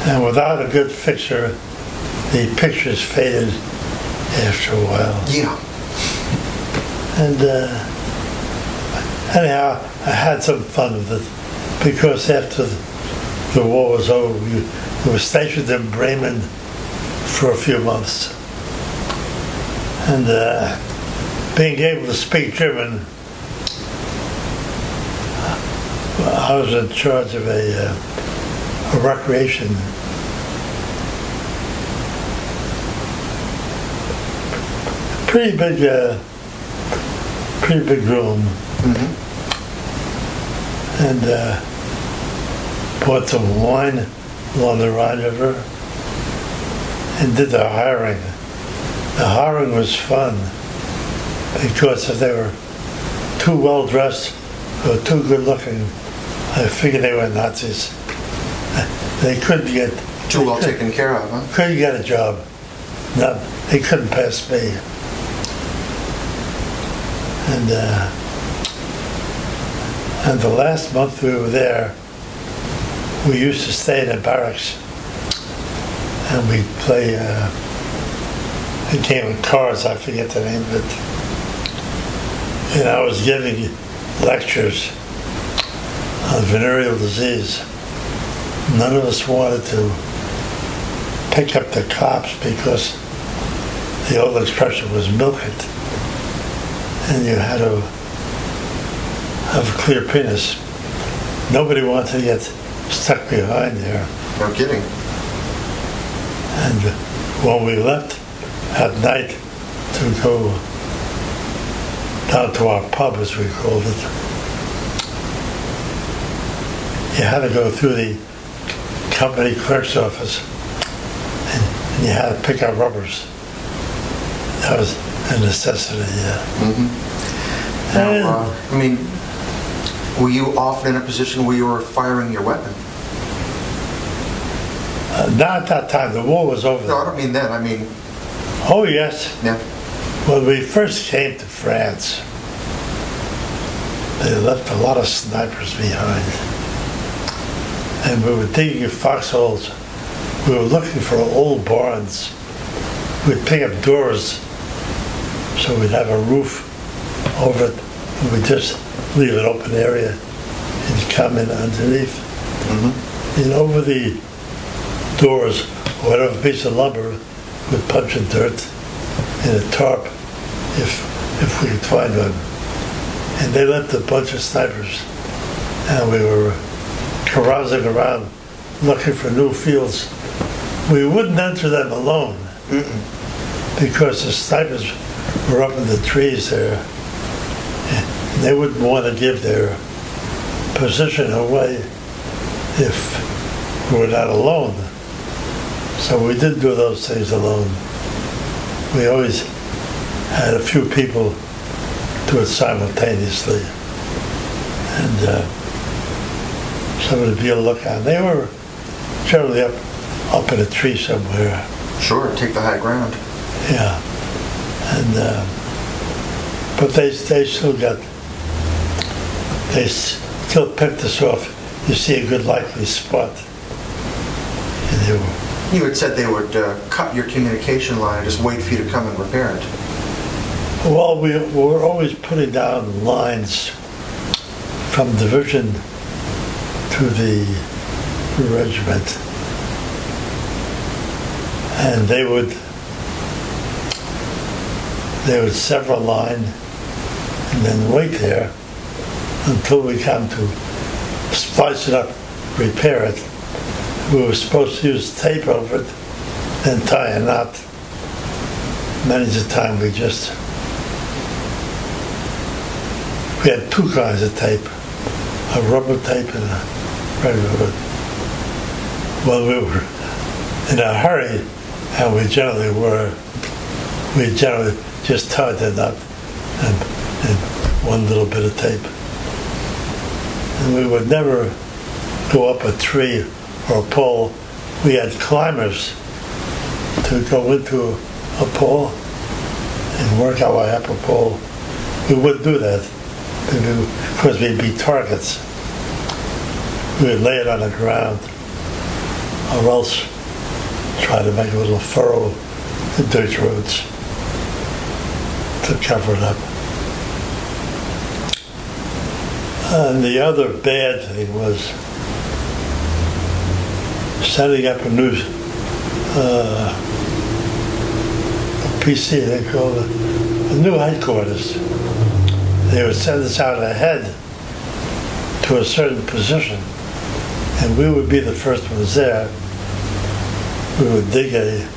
and without a good fixture, the pictures faded after a while. Yeah. And uh, anyhow, I had some fun with it because after the war was over, we, we were stationed in Bremen for a few months. And uh, being able to speak German, I was in charge of a, uh, a recreation. Pretty big, uh, pretty big room Mm-hmm. and uh, bought some wine along the Rhine River and did the hiring. The hiring was fun because if they were too well dressed or too good looking, I figured they were Nazis. They couldn't get Too well taken care of, huh? couldn't get a job. No, they couldn't pass me. And uh, and the last month we were there, we used to stay in the barracks, and we'd play uh, a game of cards. I forget the name of it. And I was giving lectures on venereal disease. None of us wanted to pick up the cops because the old expression was milk it. And you had to have a clear penis. Nobody wanted to get stuck behind there. No kidding. And when we left at night to go down to our pub, as we called it, you had to go through the company clerk's office and, and you had to pick up rubbers. That was a necessity, yeah. Mm-hmm. Now, uh, I mean, were you often in a position where you were firing your weapon? Uh, not at that time, the war was over. No, I don't mean that. I mean, Oh, yes. yeah. When we first came to France, they left a lot of snipers behind. And we were digging foxholes. We were looking for old barns. We'd pick up doors so we'd have a roof over it. And we'd just leave an open area and come in underneath. Mm-hmm. And over the doors, whatever piece of lumber, we'd punch in dirt in a tarp if if we could find one. And they left a bunch of snipers, and we were carousing around looking for new fields. We wouldn't enter them alone because the snipers were up in the trees there, and they wouldn't want to give their position away if we were not alone. So we did do those things alone. We always had a few people do it simultaneously. And uh, of the be a lookout. They were generally up up in a tree somewhere. Sure, take the high ground. Yeah. And uh, but they they still got they still picked us off. You see a good likely spot. And they were You had said they would uh, cut your communication line and just wait for you to come and repair it. Well, we we were always putting down lines from division to the regiment. And they would they would sever a line and then wait there until we come to splice it up, repair it. We were supposed to use tape over it, then tie a knot. Many a time we just we had two kinds of tape, a rubber tape and a regular. Well, we were in a hurry, and we generally were. We generally just tied the up and, and one little bit of tape. And we would never go up a tree or a pole. We had climbers to go into a pole and work our way up a pole. We would do that because we'd be targets. We would lay it on the ground or else try to make a little furrow in dirt roads to cover it up. And the other bad thing was setting up a new uh, a PC, they called it, a new headquarters. They would send us out ahead to a certain position, and we would be the first ones there. We would dig a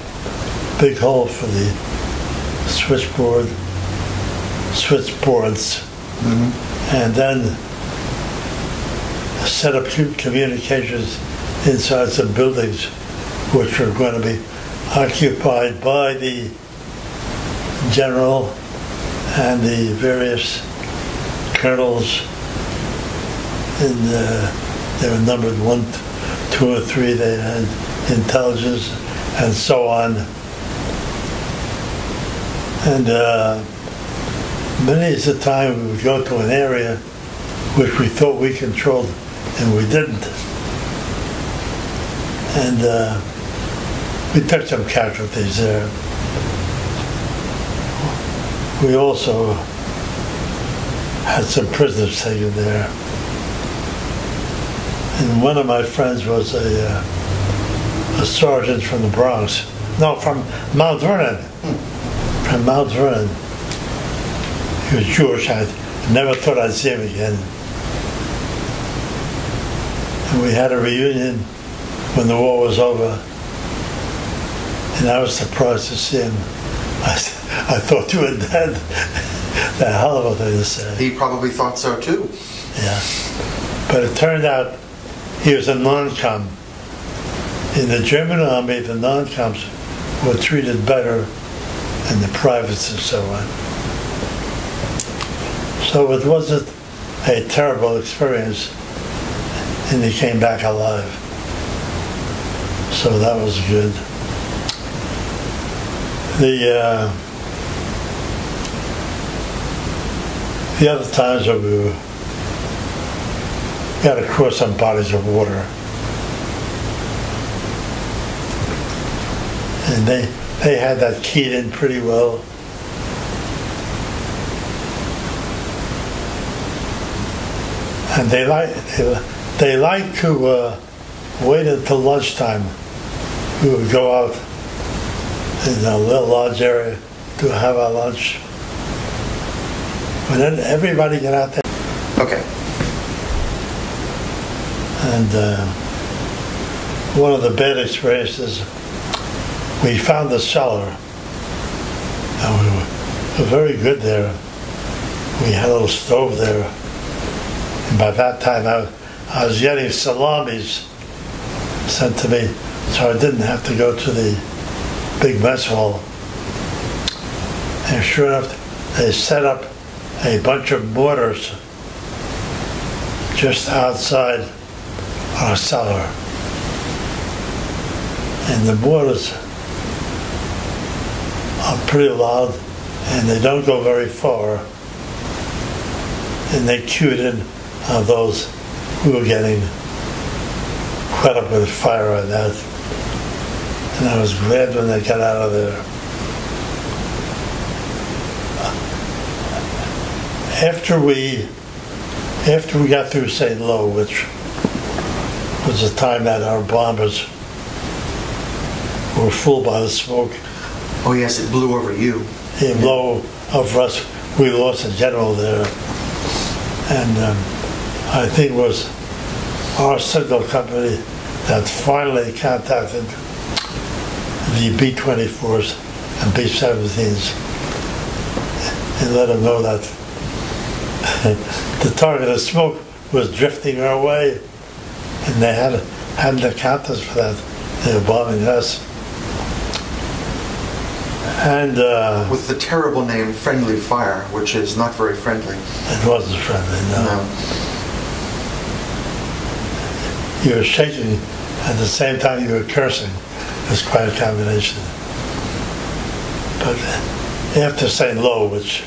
big hole for the switchboard, switchboards, mm-hmm. and then set up communications inside some buildings which were going to be occupied by the general and the various colonels and uh, they were numbered one, two or three. They had intelligence and so on. And uh, many is the time we would go to an area which we thought we controlled and we didn't. And uh, we took some casualties there. We also had some prisoners taken there. And one of my friends was a, uh, a sergeant from the Bronx. No, from Mount Vernon. From Mount Vernon. He was Jewish. I never thought I'd see him again. And we had a reunion when the war was over. And I was surprised to see him. I, I thought you were dead. the hell of a thing to say. He probably thought so too. Yeah. But it turned out he was a non-com. In the German army, the non-coms were treated better than the privates and so on. So it wasn't a terrible experience, and he came back alive. So that was good. The uh, the other times that we got to cross some bodies of water. And they, they had that keyed in pretty well. And they like they, they like to uh, wait until lunchtime. We would go out in a little lodge area to have our lunch. But then everybody get out there. Okay. And uh, one of the bad experiences, we found the cellar. And we were, were very good there. We had a little stove there. And by that time, I, I was getting salamis sent to me, so I didn't have to go to the big mess hall. And sure enough, they set up a bunch of mortars just outside our cellar. And the mortars are pretty loud and they don't go very far. And they cued in on those who were getting fed up with fire on that. And I was glad when they got out of there. After we after we got through St. Lo, which was the time that our bombers were fooled by the smoke, Oh, yes, it blew over you. in blew over us, we lost a general there. And um, I think it was our signal company that finally contacted the B-24s and B-17s and let them know that the target of smoke was drifting our way and they had, hadn't accounted us for that. They were bombing us. And uh, With the terrible name Friendly Fire, which is not very friendly. it wasn't friendly, no. No. You were shaking at the same time you were cursing. It was quite a combination. But after St. Lo, which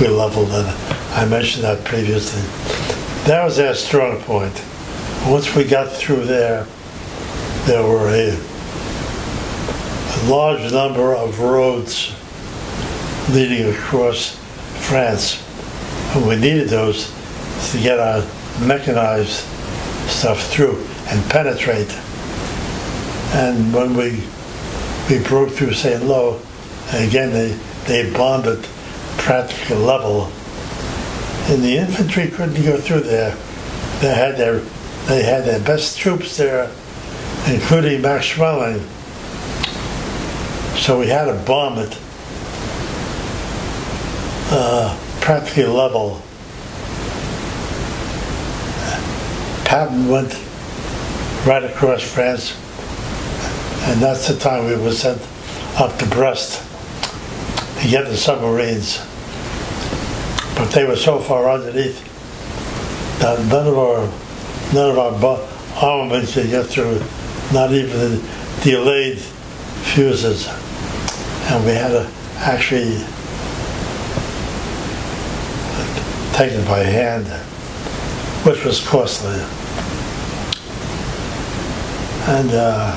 we leveled, and I mentioned that previously, that was our strong point. Once we got through there, there were a, a large number of roads leading across France. And we needed those to get our mechanized stuff through and penetrate. And when we we broke through St. Lo, again they, they bombed it practically level. And the infantry couldn't go through there. They had their they had their best troops there, including Max Schmeling. So we had to bomb it uh, practically level. Patton went right across France, and that's the time we were sent up to Brest to get the submarines. But they were so far underneath that none of our none of our armaments could get through, not even the delayed fuses, and we had to actually take it by hand, which was costly. And uh,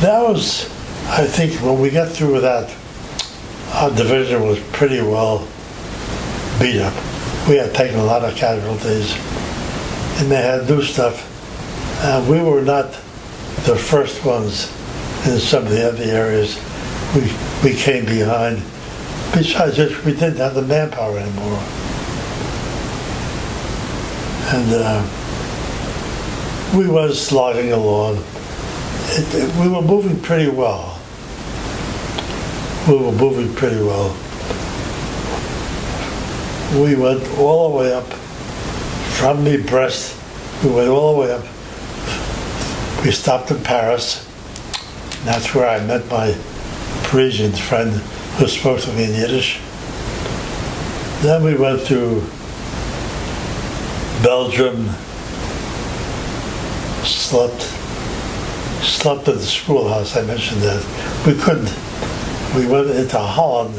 that was, I think, when we got through with that, our division was pretty well beat up. We had taken a lot of casualties, and they had new stuff. Uh, we were not the first ones in some of the other areas. We, we came behind. Besides which, we didn't have the manpower anymore. And uh, we was slogging along. It, it- we were moving pretty well. We were moving pretty well. We went all the way up from the Brest. We went all the way up. We stopped in Paris. That's where I met my Parisian friend who spoke to me in Yiddish. Then we went to Belgium, slept, slept at the schoolhouse. I mentioned that. We couldn't. We went into Holland.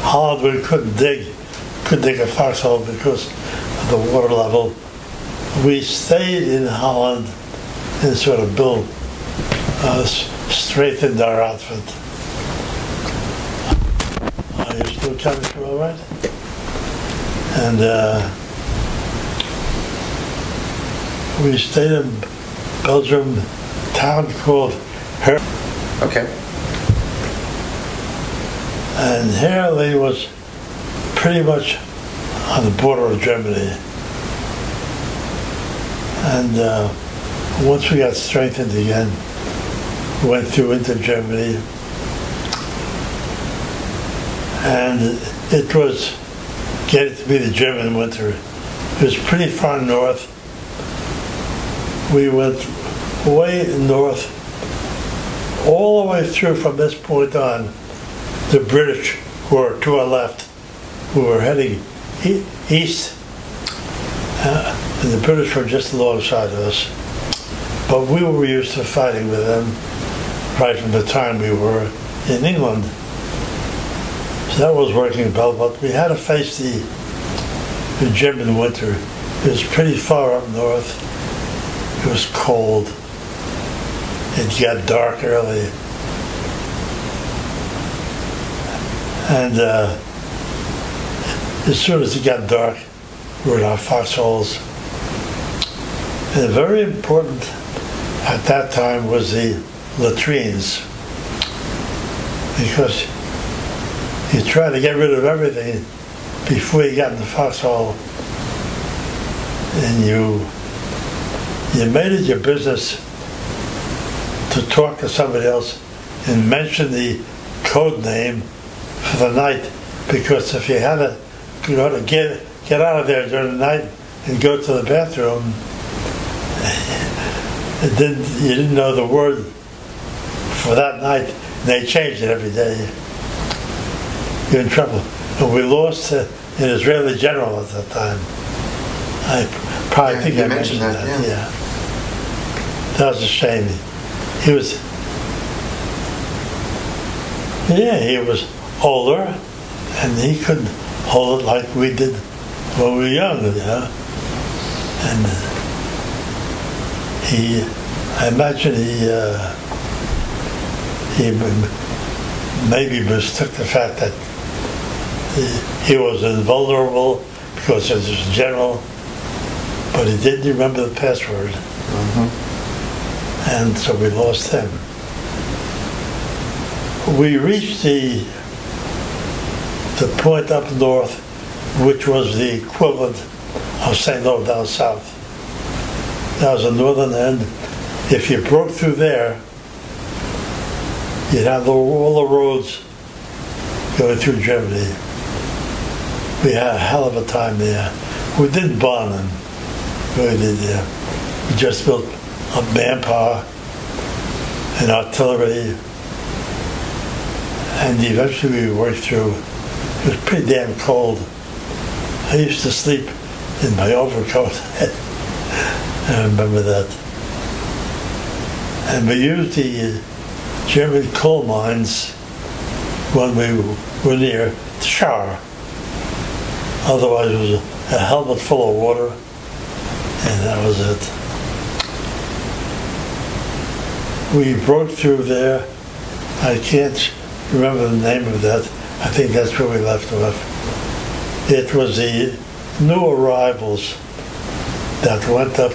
Holland, we couldn't dig, couldn't dig a foxhole because of the water level. We stayed in Holland and sort of built, uh, straightened our outfit. Are you still coming through all right? And uh, we stayed in Belgium, town called Her, Okay. And Herley was pretty much on the border of Germany. And uh, once we got strengthened again, we went through into Germany. And it was getting to be the German winter. It was pretty far north. We went way north, all the way through from this point on. The British who were to our left, who were heading east, uh, the British were just alongside of us. But we were used to fighting with them right from the time we were in England. So that was working well, but we had to face the, the German winter. It was pretty far up north. It was cold. It got dark early. And uh, as soon as it got dark, we were in our foxholes. And very important at that time was the latrines. Because you try to get rid of everything before you got in the foxhole. And you you made it your business to talk to somebody else and mention the code name for the night because if you had to you know to get get out of there during the night and go to the bathroom it didn't you didn't know the word for that night they changed it every day you're in trouble and we lost an Israeli general at that time I probably Yeah, think I mentioned mentioned that, that, yeah. yeah. that was a shame he was yeah he was older and he couldn't hold it like we did when we were young, you know. And uh, he, I imagine he, uh, he maybe mistook the fact that he, he was invulnerable because he was a general, but he didn't remember the password, and so we lost him. We reached the the point up north, which was the equivalent of St. Louis down south. That was the northern end. If you broke through there, you'd have the, all the roads going through Germany. We had a hell of a time there. We did Bonn, we did there. We just built a manpower and artillery, and eventually we worked through it was pretty damn cold. I used to sleep in my overcoat. I remember that. And we used the uh, German coal mines when we were near to shower. Otherwise, it was a helmet full of water, and that was it. We broke through there. I can't remember the name of that. I think that's where we left off. It was the new arrivals that went up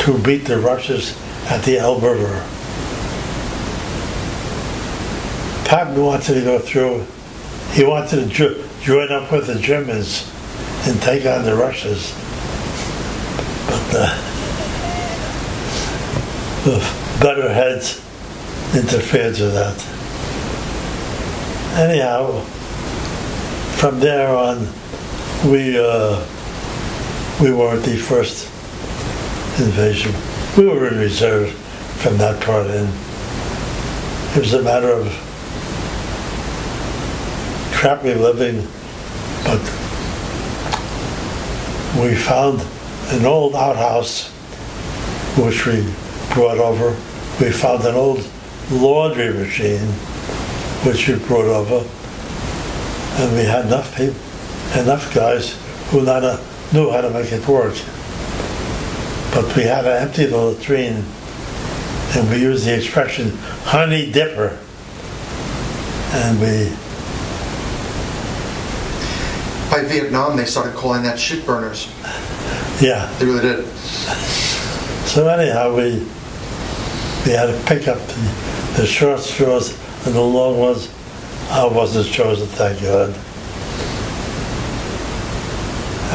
to beat the Russians at the Elbe River. Patton wanted to go through. He wanted to join up with the Germans and take on the Russians. But uh, the better heads interfered with that. Anyhow, from there on, we uh, we weren't the first invasion. We were in reserve from that part in. It was a matter of crappy living, but we found an old outhouse which we brought over. We found an old laundry machine which we brought over and we had enough people, enough guys who not, uh, knew how to make it work. But we had an empty the latrine, and we used the expression "honey dipper," and we By Vietnam, they started calling that shit burners. yeah. They really did. So anyhow, we we had to pick up the, the short straws and the long ones. I wasn't chosen, thank God.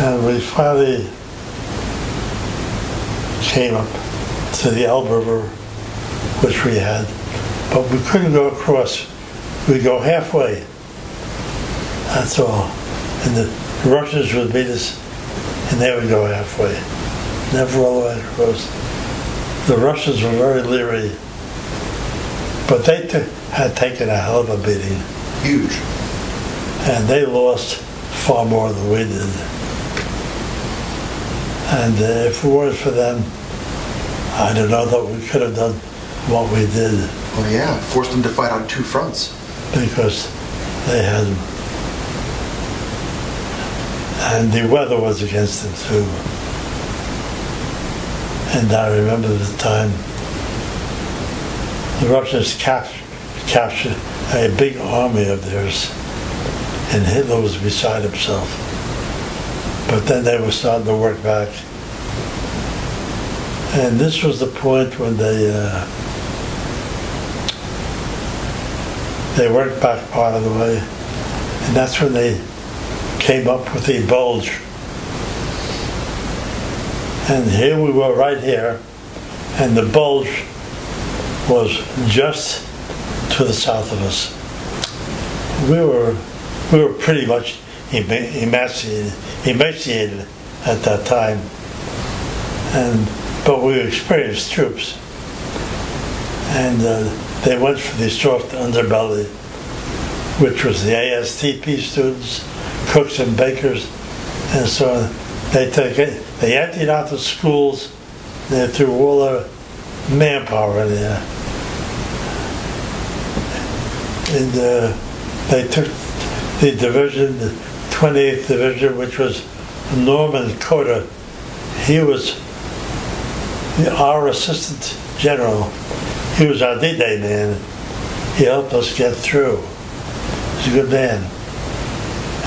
And we finally came up to the Elbe River, which we had, but we couldn't go across. We'd go halfway. That's all. And the Russians would meet us, and they would go halfway. Never all the way across. The Russians were very leery, but they had taken a hell of a beating Huge. and they lost far more than we did. And uh, if it weren't for them, I don't know that we could have done what we did Well, yeah, forced them to fight on two fronts. because they had, and the weather was against them too. And I remember the time the Russians cap- captured a big army of theirs, and Hitler was beside himself. but then they were starting to work back. And this was the point when they uh, they worked back part of the way, and that's when they came up with the bulge. And here we were right here, and the bulge was just to the south of us. We were we were pretty much emaciated, emaciated at that time, and but we experienced troops, and uh, they went for the soft underbelly, which was the ASTP students, cooks and bakers, and so. They took it, they emptied out the schools, they threw all the manpower in there. And uh, they took the division, the 28th Division, which was Norman Cota. He was our assistant general. He was our D-Day man. He helped us get through. He's a good man.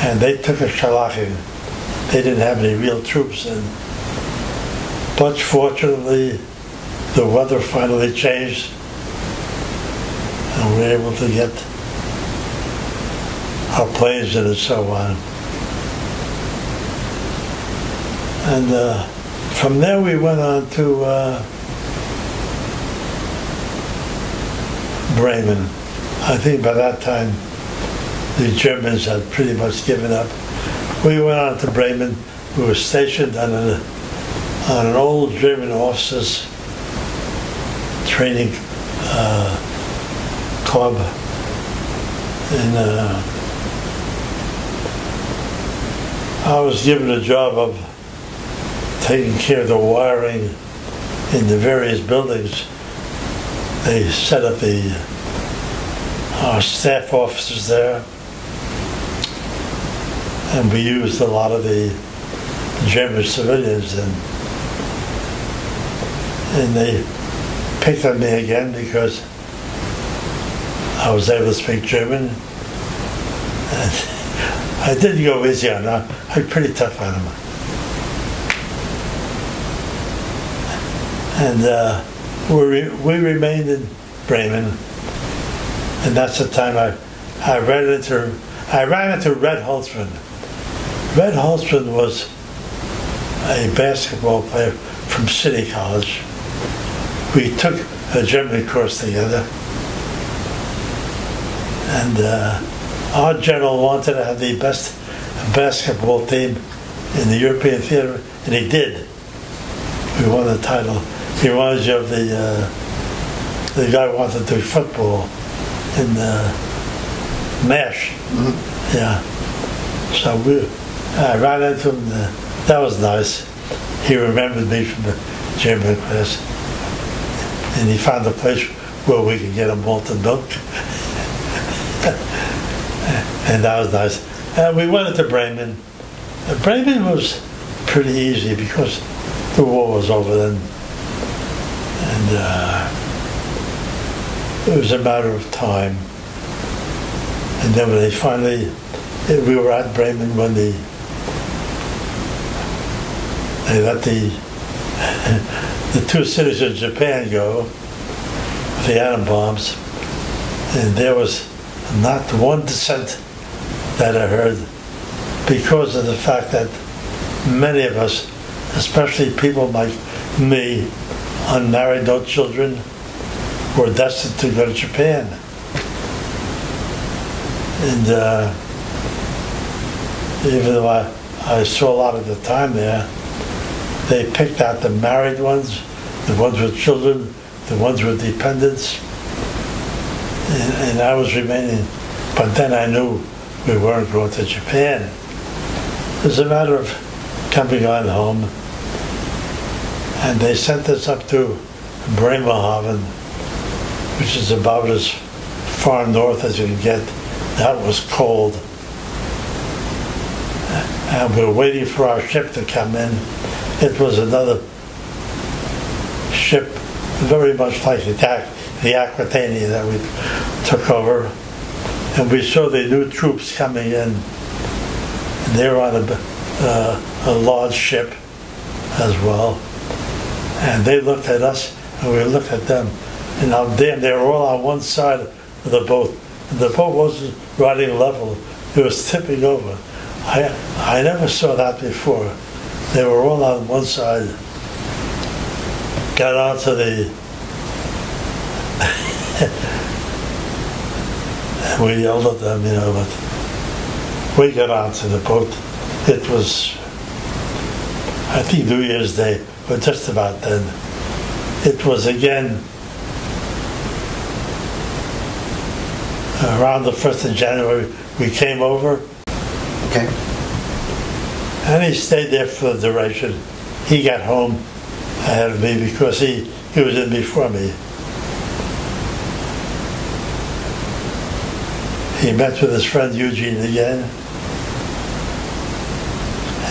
And they took a shellacking. They didn't have any real troops in. But fortunately, the weather finally changed and we were able to get our planes in and so on. And uh, from there we went on to uh, Bremen. I think by that time the Germans had pretty much given up. We went on to Bremen. We were stationed on, on an old German officers training uh, club in uh, I was given a job of taking care of the wiring in the various buildings. They set up the uh, our staff offices there, and we used a lot of the German civilians, and and they picked on me again because I was able to speak German. And I didn't go easy on them. I'm pretty tough on them. And uh, we, we remained in Bremen, and that's the time I, I ran into I ran into Red Holzman. Red Holzman was a basketball player from City College. We took a German course together, and. Uh, our general wanted to have the best basketball team in the European theater, and he did. We won the title. He reminds you of the uh, the guy who wanted to do football in the MASH. Mm-hmm. Yeah. So we, I ran into him. Uh, that was nice. He remembered me from the German class, and he found a place where we could get a molten milk. and that was nice. And we went into Bremen. Bremen was pretty easy because the war was over then. And uh, it was a matter of time. And then when they finally, we were at Bremen when the, they let the, the two cities of Japan go, with the atom bombs, and there was not one dissent that I heard because of the fact that many of us, especially people like me, unmarried, no children, were destined to go to Japan. And uh, even though I, I saw a lot of the time there, they picked out the married ones, the ones with children, the ones with dependents, and, and I was remaining. But then I knew we weren't going to Japan. It was a matter of coming on home. And they sent us up to Bremerhaven, which is about as far north as you can get. That was cold. And we were waiting for our ship to come in. It was another ship very much like the, the Aquitania that we took over and we saw the new troops coming in. And they were on a, uh, a large ship as well. And they looked at us and we looked at them. And now damn, they were all on one side of the boat. The boat wasn't riding level, it was tipping over. I, I never saw that before. They were all on one side. Got onto the. and we yelled at them, you know, but we got onto the boat. It was, I think, New Year's Day, or just about then. It was again around the 1st of January. We came over. Okay. And he stayed there for the duration. He got home ahead of me because he, he was in before me. He met with his friend Eugene again.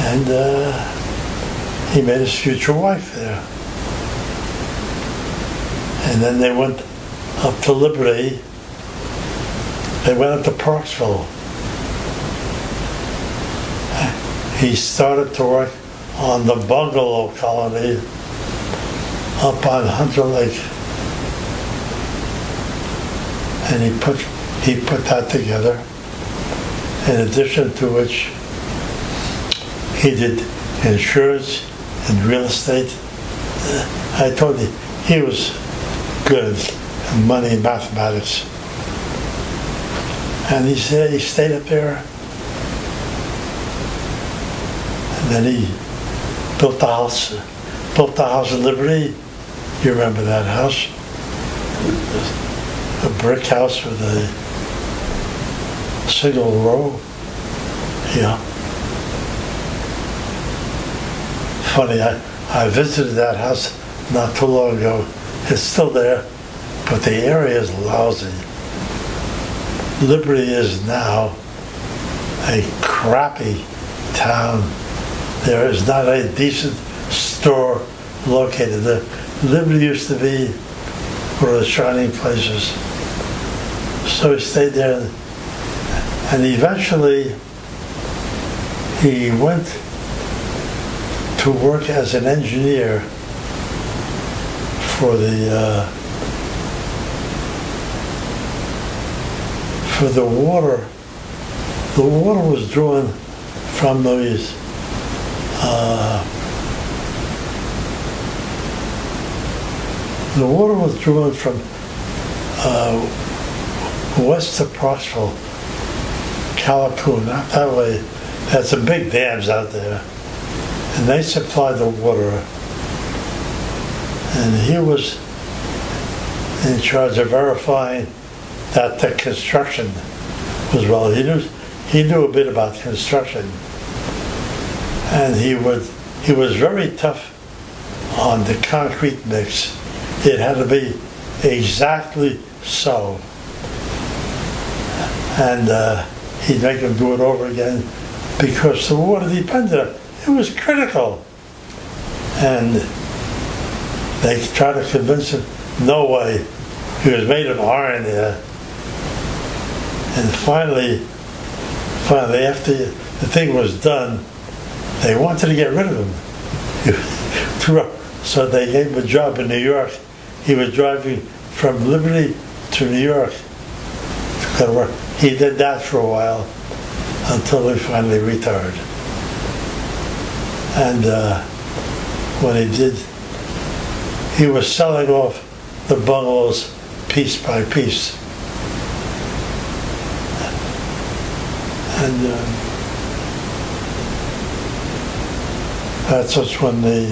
And uh, he met his future wife there. And then they went up to Liberty. They went up to Parksville. He started to work on the bungalow colony up on Hunter Lake. And he put he put that together. In addition to which he did insurance and real estate. I told you he was good at money and mathematics. And he said he stayed up there. And then he built the house, built the house in Liberty. You remember that house? A brick house with a single row. Yeah. Funny, I, I visited that house not too long ago. It's still there, but the area is lousy. Liberty is now a crappy town. There is not a decent store located there. Liberty used to be one of the shining places. So we stayed there, and eventually he went to work as an engineer for the uh, for the water. The water was drawn from these uh, the water was drawn from uh, west of Parksville, Callicoon, that way. Had some big dams out there, and they supplied the water. And he was in charge of verifying that the construction was well. He knew he knew a bit about construction, and he would he was very tough on the concrete mix. It had to be exactly so, and uh, he'd make him do it over again because the water depended. on it. It was critical, and they tried to convince him, no way. He was made of iron there. And finally, finally, after the thing was done, they wanted to get rid of him. so they gave him a job in New York. He was driving from Liberty to New York to to work. He did that for a while until he finally retired. And uh, when he did, he was selling off the bungalows piece by piece. And uh, that's just when the,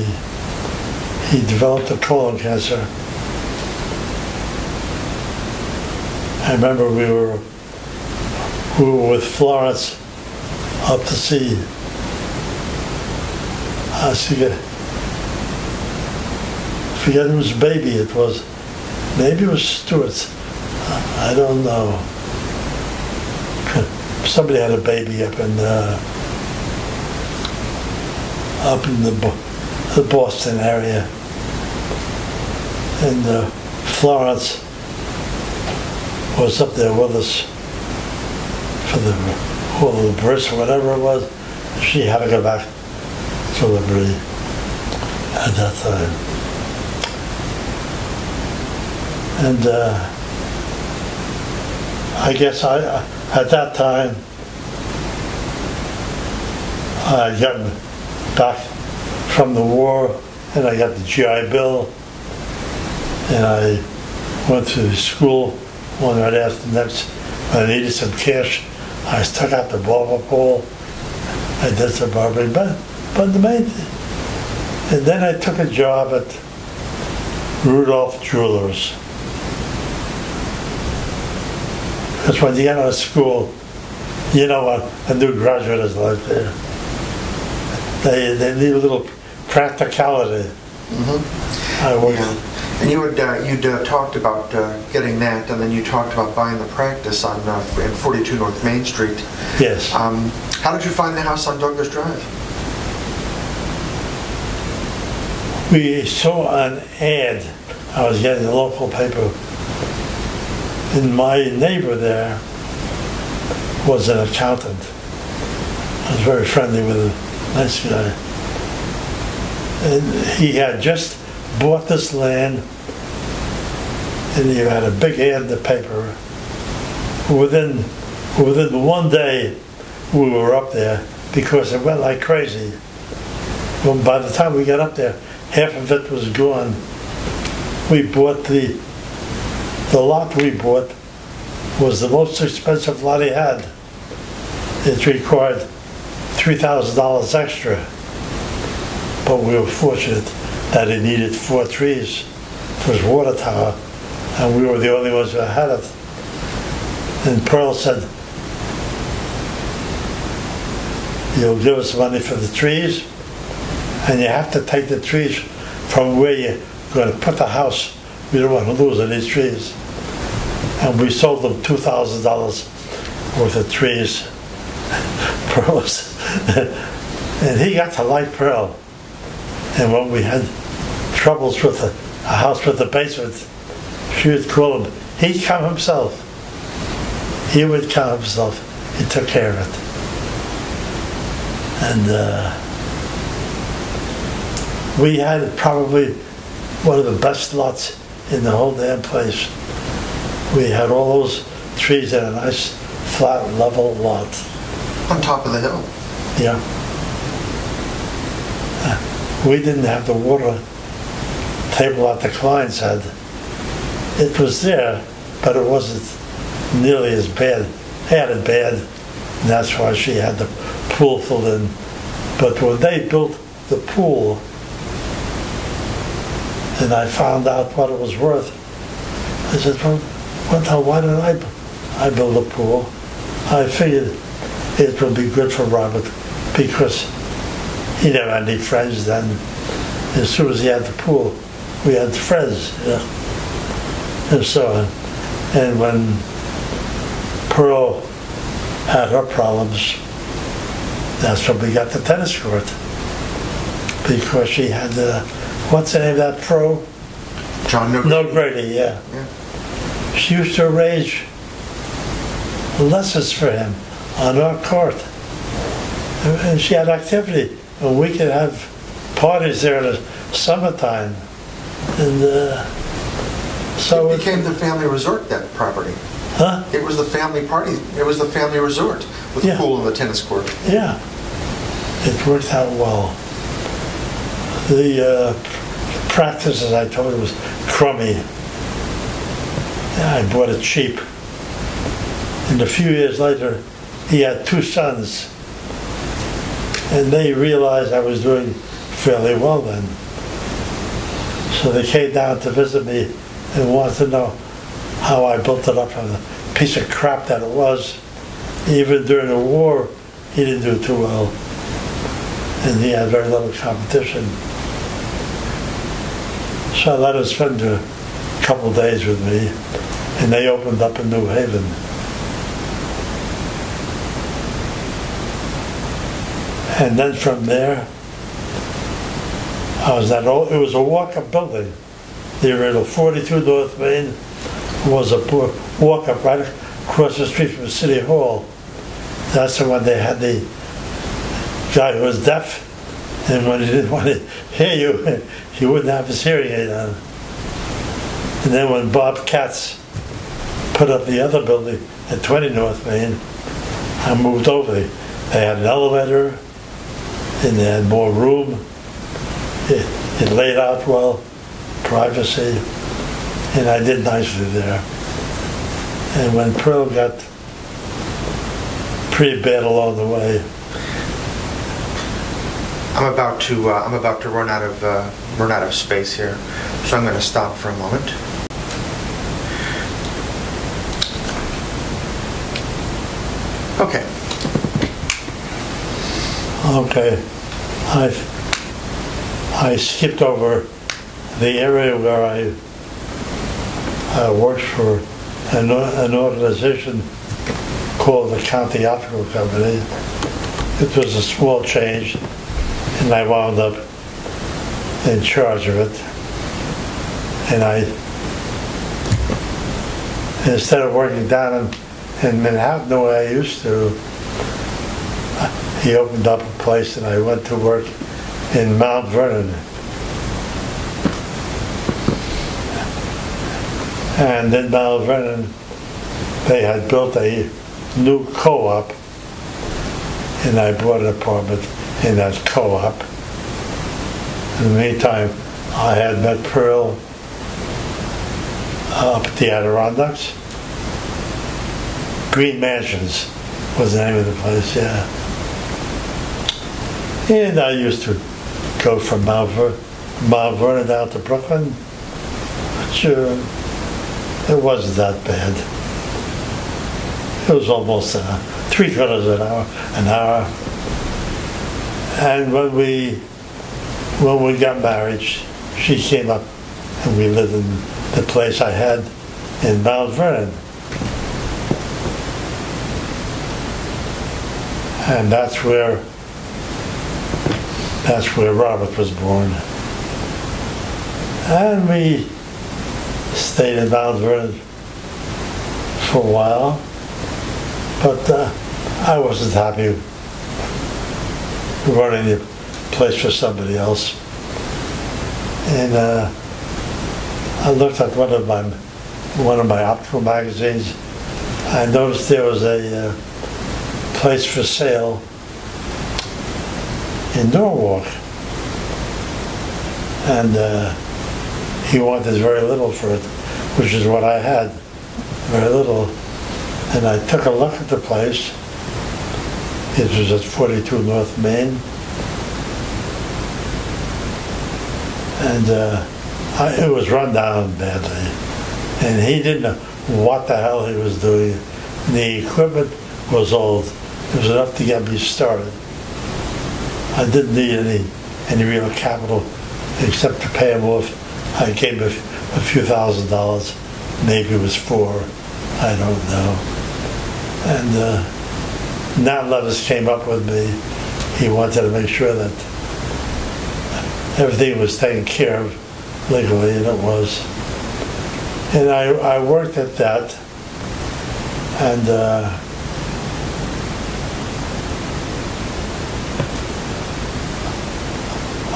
he developed a colon cancer. I remember we were we were with Florence up to see I forget forget whose baby it was. Maybe it was Stewart's. I don't know. Somebody had a baby up in uh, up in the, the Boston area, and uh, Florence was up there with us for the the birth or whatever it was, she had to go back to Liberty at that time. And uh, I guess I, at that time, I gotten back from the war and I got the GI Bill and I went to school one right after the next. I needed some cash. I stuck out the barber pole. I did some barbering, but, but the main, and then I took a job at Rudolph Jewelers. That's when you get out of school, you know what a new graduate is like there. They, they need a little practicality. Mm-hmm. I worked, Yeah. And you had, uh, you'd uh, talked about uh, getting that, and then you talked about buying the practice on, uh, in 42 North Main Street. yes. Um, How did you find the house on Douglas Drive? We saw an ad, I was getting the local paper, and my neighbor there was an accountant. I was very friendly with him, nice guy. And he had just bought this land, and you had a big ad in the paper. Within, within one day, we were up there because it went like crazy. Well, by the time we got up there, half of it was gone. We bought the, the lot we bought was the most expensive lot he had. It required three thousand dollars extra. But we were fortunate that it needed four trees for his water tower, and we were the only ones who had it. And Pearl said, you'll give us money for the trees, and you have to take the trees from where you're going to put the house. We don't want to lose any trees. And we sold them two thousand dollars worth of trees. Pearl was- and he got to like Pearl. And when we had troubles with the, a house with the basement, she would call him. He'd come himself. He would come himself. He took care of it. And uh, we had probably one of the best lots in the whole damn place. We had all those trees in a nice flat level lot. On top of the hill. Yeah. We didn't have the water table like the clients had. It was there, but it wasn't nearly as bad. They Had it bad, and that's why she had the pool filled in. But when they built the pool, and I found out what it was worth, I said, well, what the why did I, I build a pool? I figured it would be good for Robert because he never had any friends then. As soon as he had the pool, we had friends, you know, and so on. And when Pearl had her problems, that's when we got the tennis court. Because she had the, what's the name of that pro? John No. No Grady, yeah. Yeah. She used to arrange lessons for him on our court. And she had activity, and we could have parties there in the summertime. And uh, so, It it, became the family resort, that property. huh? It was the family party, it was the family resort with the pool and the tennis court. Yeah, it worked out well. The uh, practice, as I told you, was crummy. Yeah, I bought it cheap. And a few years later, he had two sons. And they realized I was doing fairly well then. So they came down to visit me and wanted to know how I built it up from the piece of crap that it was. Even during the war, he didn't do too well. And he had very little competition. So I let him spend a couple days with me, and they opened up in New Haven. And then from there, I was at, old- it was a walk-up building. The original 42 North Main was a walk-up right across the street from City Hall. That's the one they had the guy who was deaf, and when he didn't want to hear you, he wouldn't have his hearing aid on. And then when Bob Katz put up the other building at 20 North Main, I moved over. They had an elevator, and they had more room. It, it laid out well, privacy, and I did nicely there. And when Pearl got pretty bad along the way, I'm about to uh, I'm about to run out of uh, run out of space here, so I'm going to stop for a moment. Okay. Okay, I I skipped over the area where I uh, worked for an, an organization called the County Optical Company. It was a small change, and I wound up in charge of it. And I, instead of working down in, in Manhattan the way I used to, he opened up a place and I went to work in Mount Vernon. And in Mount Vernon, they had built a new co-op and I bought an apartment in that co-op. In the meantime, I had met Pearl up at the Adirondacks. Green Mansions was the name of the place, yeah. And I used to go from Mount, Ver- Mount Vernon down to Brooklyn, which uh, it wasn't that bad. It was almost uh, three quarters an hour, an hour. And when we when we got married, she came up and we lived in the place I had in Mount Vernon. And that's where that's where Robert was born. And we stayed in Mount Vernon for a while, but uh, I wasn't happy running the place for somebody else. And uh, I looked at one of my one of my optical magazines. I noticed there was a uh, place for sale in Norwalk, and uh, he wanted very little for it, which is what I had, very little. And I took a look at the place. It was at 42 North Main. And uh, I, it was run down badly. And he didn't know what the hell he was doing. The equipment was old. It was enough to get me started. I didn't need any, any real capital except to pay him off. I gave him a, few thousand dollars. Maybe it was four. I don't know. And uh, Nat Levis came up with me. He wanted to make sure that everything was taken care of legally, and it was. And I, I worked at that, and uh,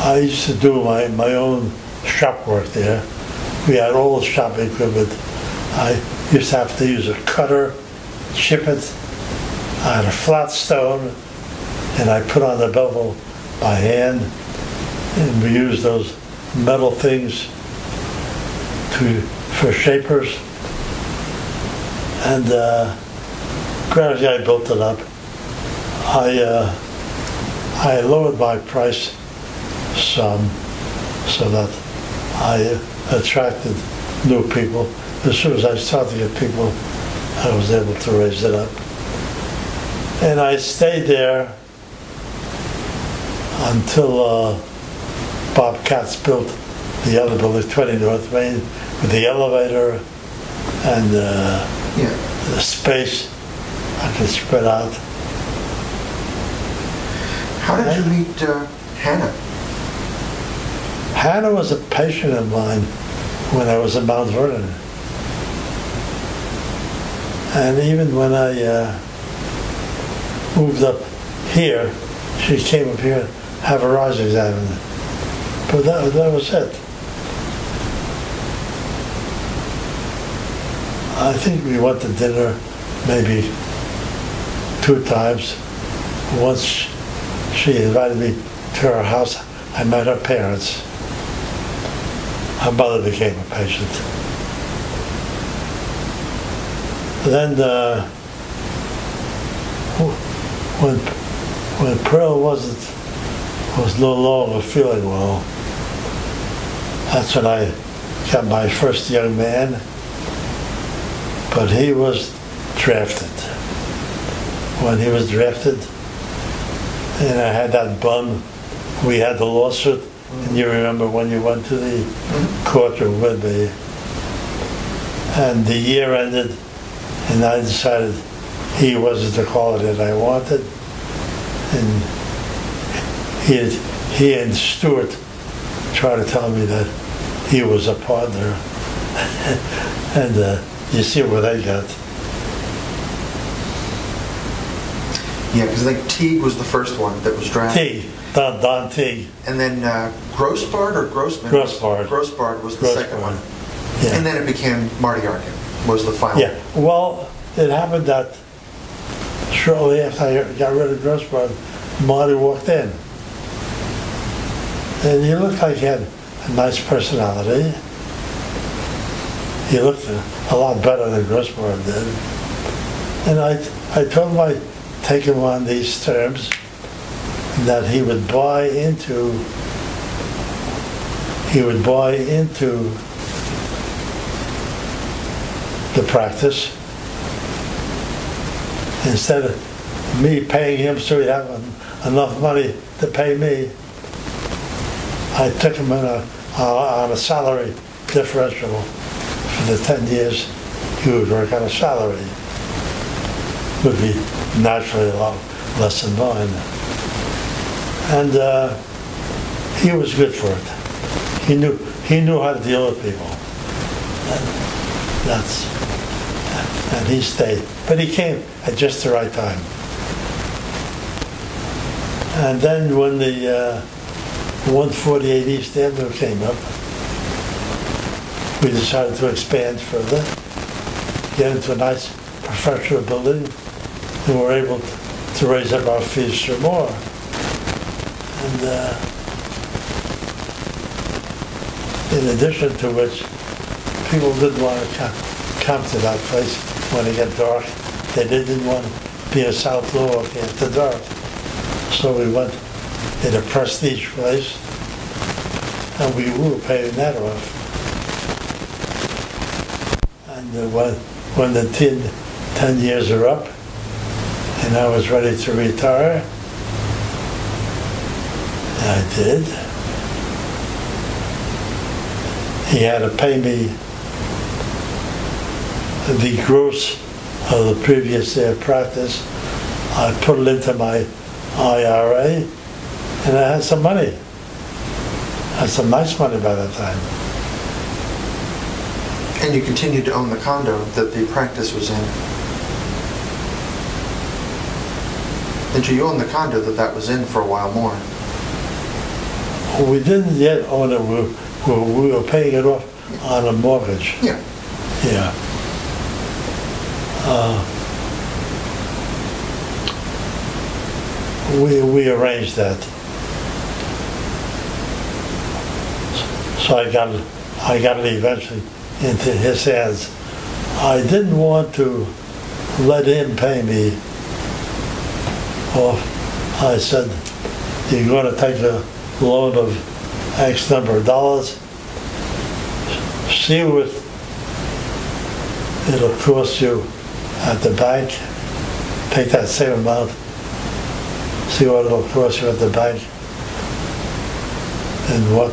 I used to do my, my own shop work there. We had all the shop equipment. I used to have to use a cutter, chip it. I had a flat stone, and I put on the bevel by hand, and we used those metal things to for shapers. And uh, gradually I built it up. I uh, I lowered my price some so that I attracted new people. As soon as I started to get people, I was able to raise it up. And I stayed there until uh, Bob Katz built the other building, 20 North Main, with the elevator and uh, Yeah. the space I could spread out. How did you meet uh, Hannah? Hannah was a patient of mine when I was in Mount Vernon. And even when I uh, moved up here, she came up here to have her eyes examined. But that, that was it. I think we went to dinner maybe two times. Once she invited me to her house, I met her parents. Her mother became a patient. Then uh, when when Pearl wasn't was no longer feeling well, that's when I got my first young man. But he was drafted. When he was drafted, and I had that bum, we had the lawsuit, and you remember when you went to the courtroom with me. And the year ended, and I decided he wasn't the quality that I wanted. And he, had, he and Stuart tried to tell me that he was a partner. and uh, you see what I got. Yeah, because I think Teague was the first one that was drafted. T, Don, Don T. And then uh, Grossbard or Grossman? Grossbard. Grossbard was the second one. Yeah. And then it became Marty Arkin was the final. Yeah, well, it happened that shortly after I got rid of Grossbard, Marty walked in. And he looked like he had a nice personality. He looked a, a lot better than Grossbard did. And I, I told him I'd take him on these terms, that he would buy into, he would buy into the practice instead of me paying him so have en- enough money to pay me. I took him on a, on a salary differential for the 10 years he would work on a salary. Would be naturally a lot less than mine. And uh, he was good for it. He knew, he knew how to deal with people. And that's, and he stayed. But he came at just the right time. And then when the uh, 148 East Avenue came up, we decided to expand further, get into a nice professional building, and we were able to raise up our fees some more. And uh, in addition to which, people didn't want to come, come to that place when it got dark. They didn't want to be in South Louisville after dark. So we went in a prestige place, and we were paying that off. And uh, when, when the 10, 10 years are up, and I was ready to retire, I did. He had to pay me the gross of the previous year practice. I put it into my IRA, and I had some money. I had some nice money by that time. And you continued to own the condo that the practice was in. And you owned the condo that that was in for a while more. We didn't yet own it. We, we, we were paying it off on a mortgage. Yeah. Yeah. Uh, we, we arranged that. So I got it, I got it eventually into his hands. I didn't want to let him pay me off. I said, you're going to take a loan of X number of dollars. See what it'll cost you at the bank. Take that same amount. See what it'll cost you at the bank. And what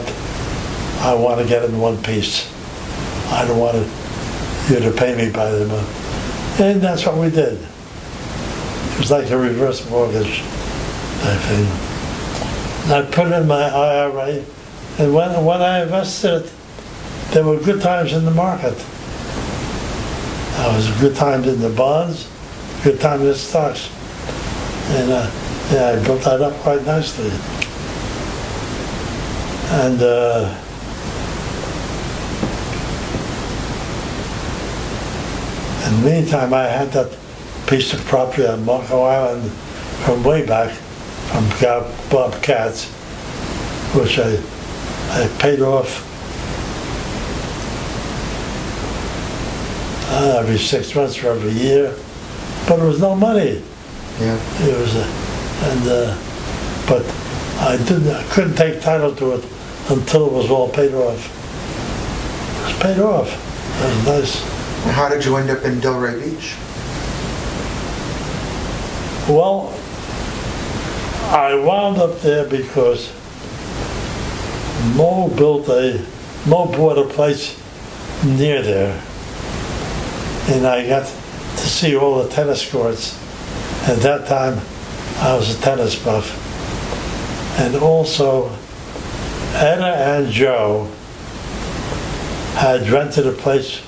I want to get in one piece. I don't want you to pay me by the month. And that's what we did. It was like a reverse mortgage I thing. I put in my IRA, and when, when I invested it, there were good times in the market. There was good times in the bonds, good times in stocks. And uh, Yeah, I built that up quite nicely. And, uh, in the meantime, I had that piece of property on Marco Island from way back, from Bob Bob Katz, which I, I paid off uh, every six months or every year, but it was no money. Yeah. It was, a, and, uh, but I didn't, I couldn't take title to it until it was all paid off. It was paid off. That was nice. And how did you end up in Delray Beach? Well, I wound up there because Mo built a, Mo bought a place near there. And I got to see all the tennis courts. At that time, I was a tennis buff. And also, Etta and Joe had rented a place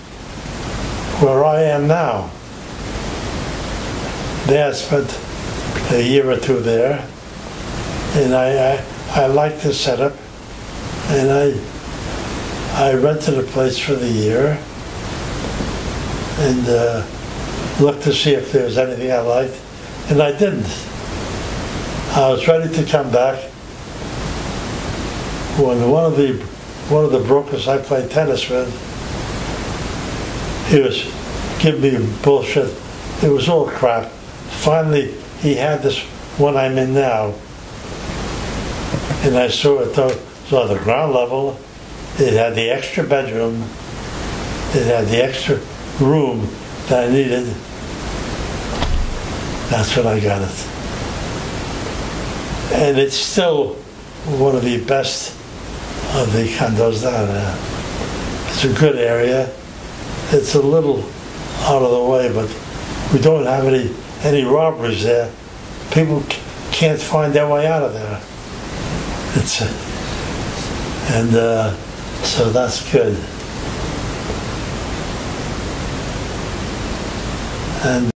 where I am now. They had spent a year or two there, and I, I, I liked the setup, and I, I rented a place for the year, and uh, looked to see if there was anything I liked, and I didn't. I was ready to come back when one of the one of the brokers I played tennis with, he was giving me bullshit. It was all crap. Finally, he had this one I'm in now, and I saw it. Though, so the ground level, it had the extra bedroom, it had the extra room that I needed. That's when I got it, and it's still one of the best of the condos down uh, there. It's a good area. It's a little out of the way, but we don't have any any robberies there. People can't find their way out of there. It's and uh, so that's good. And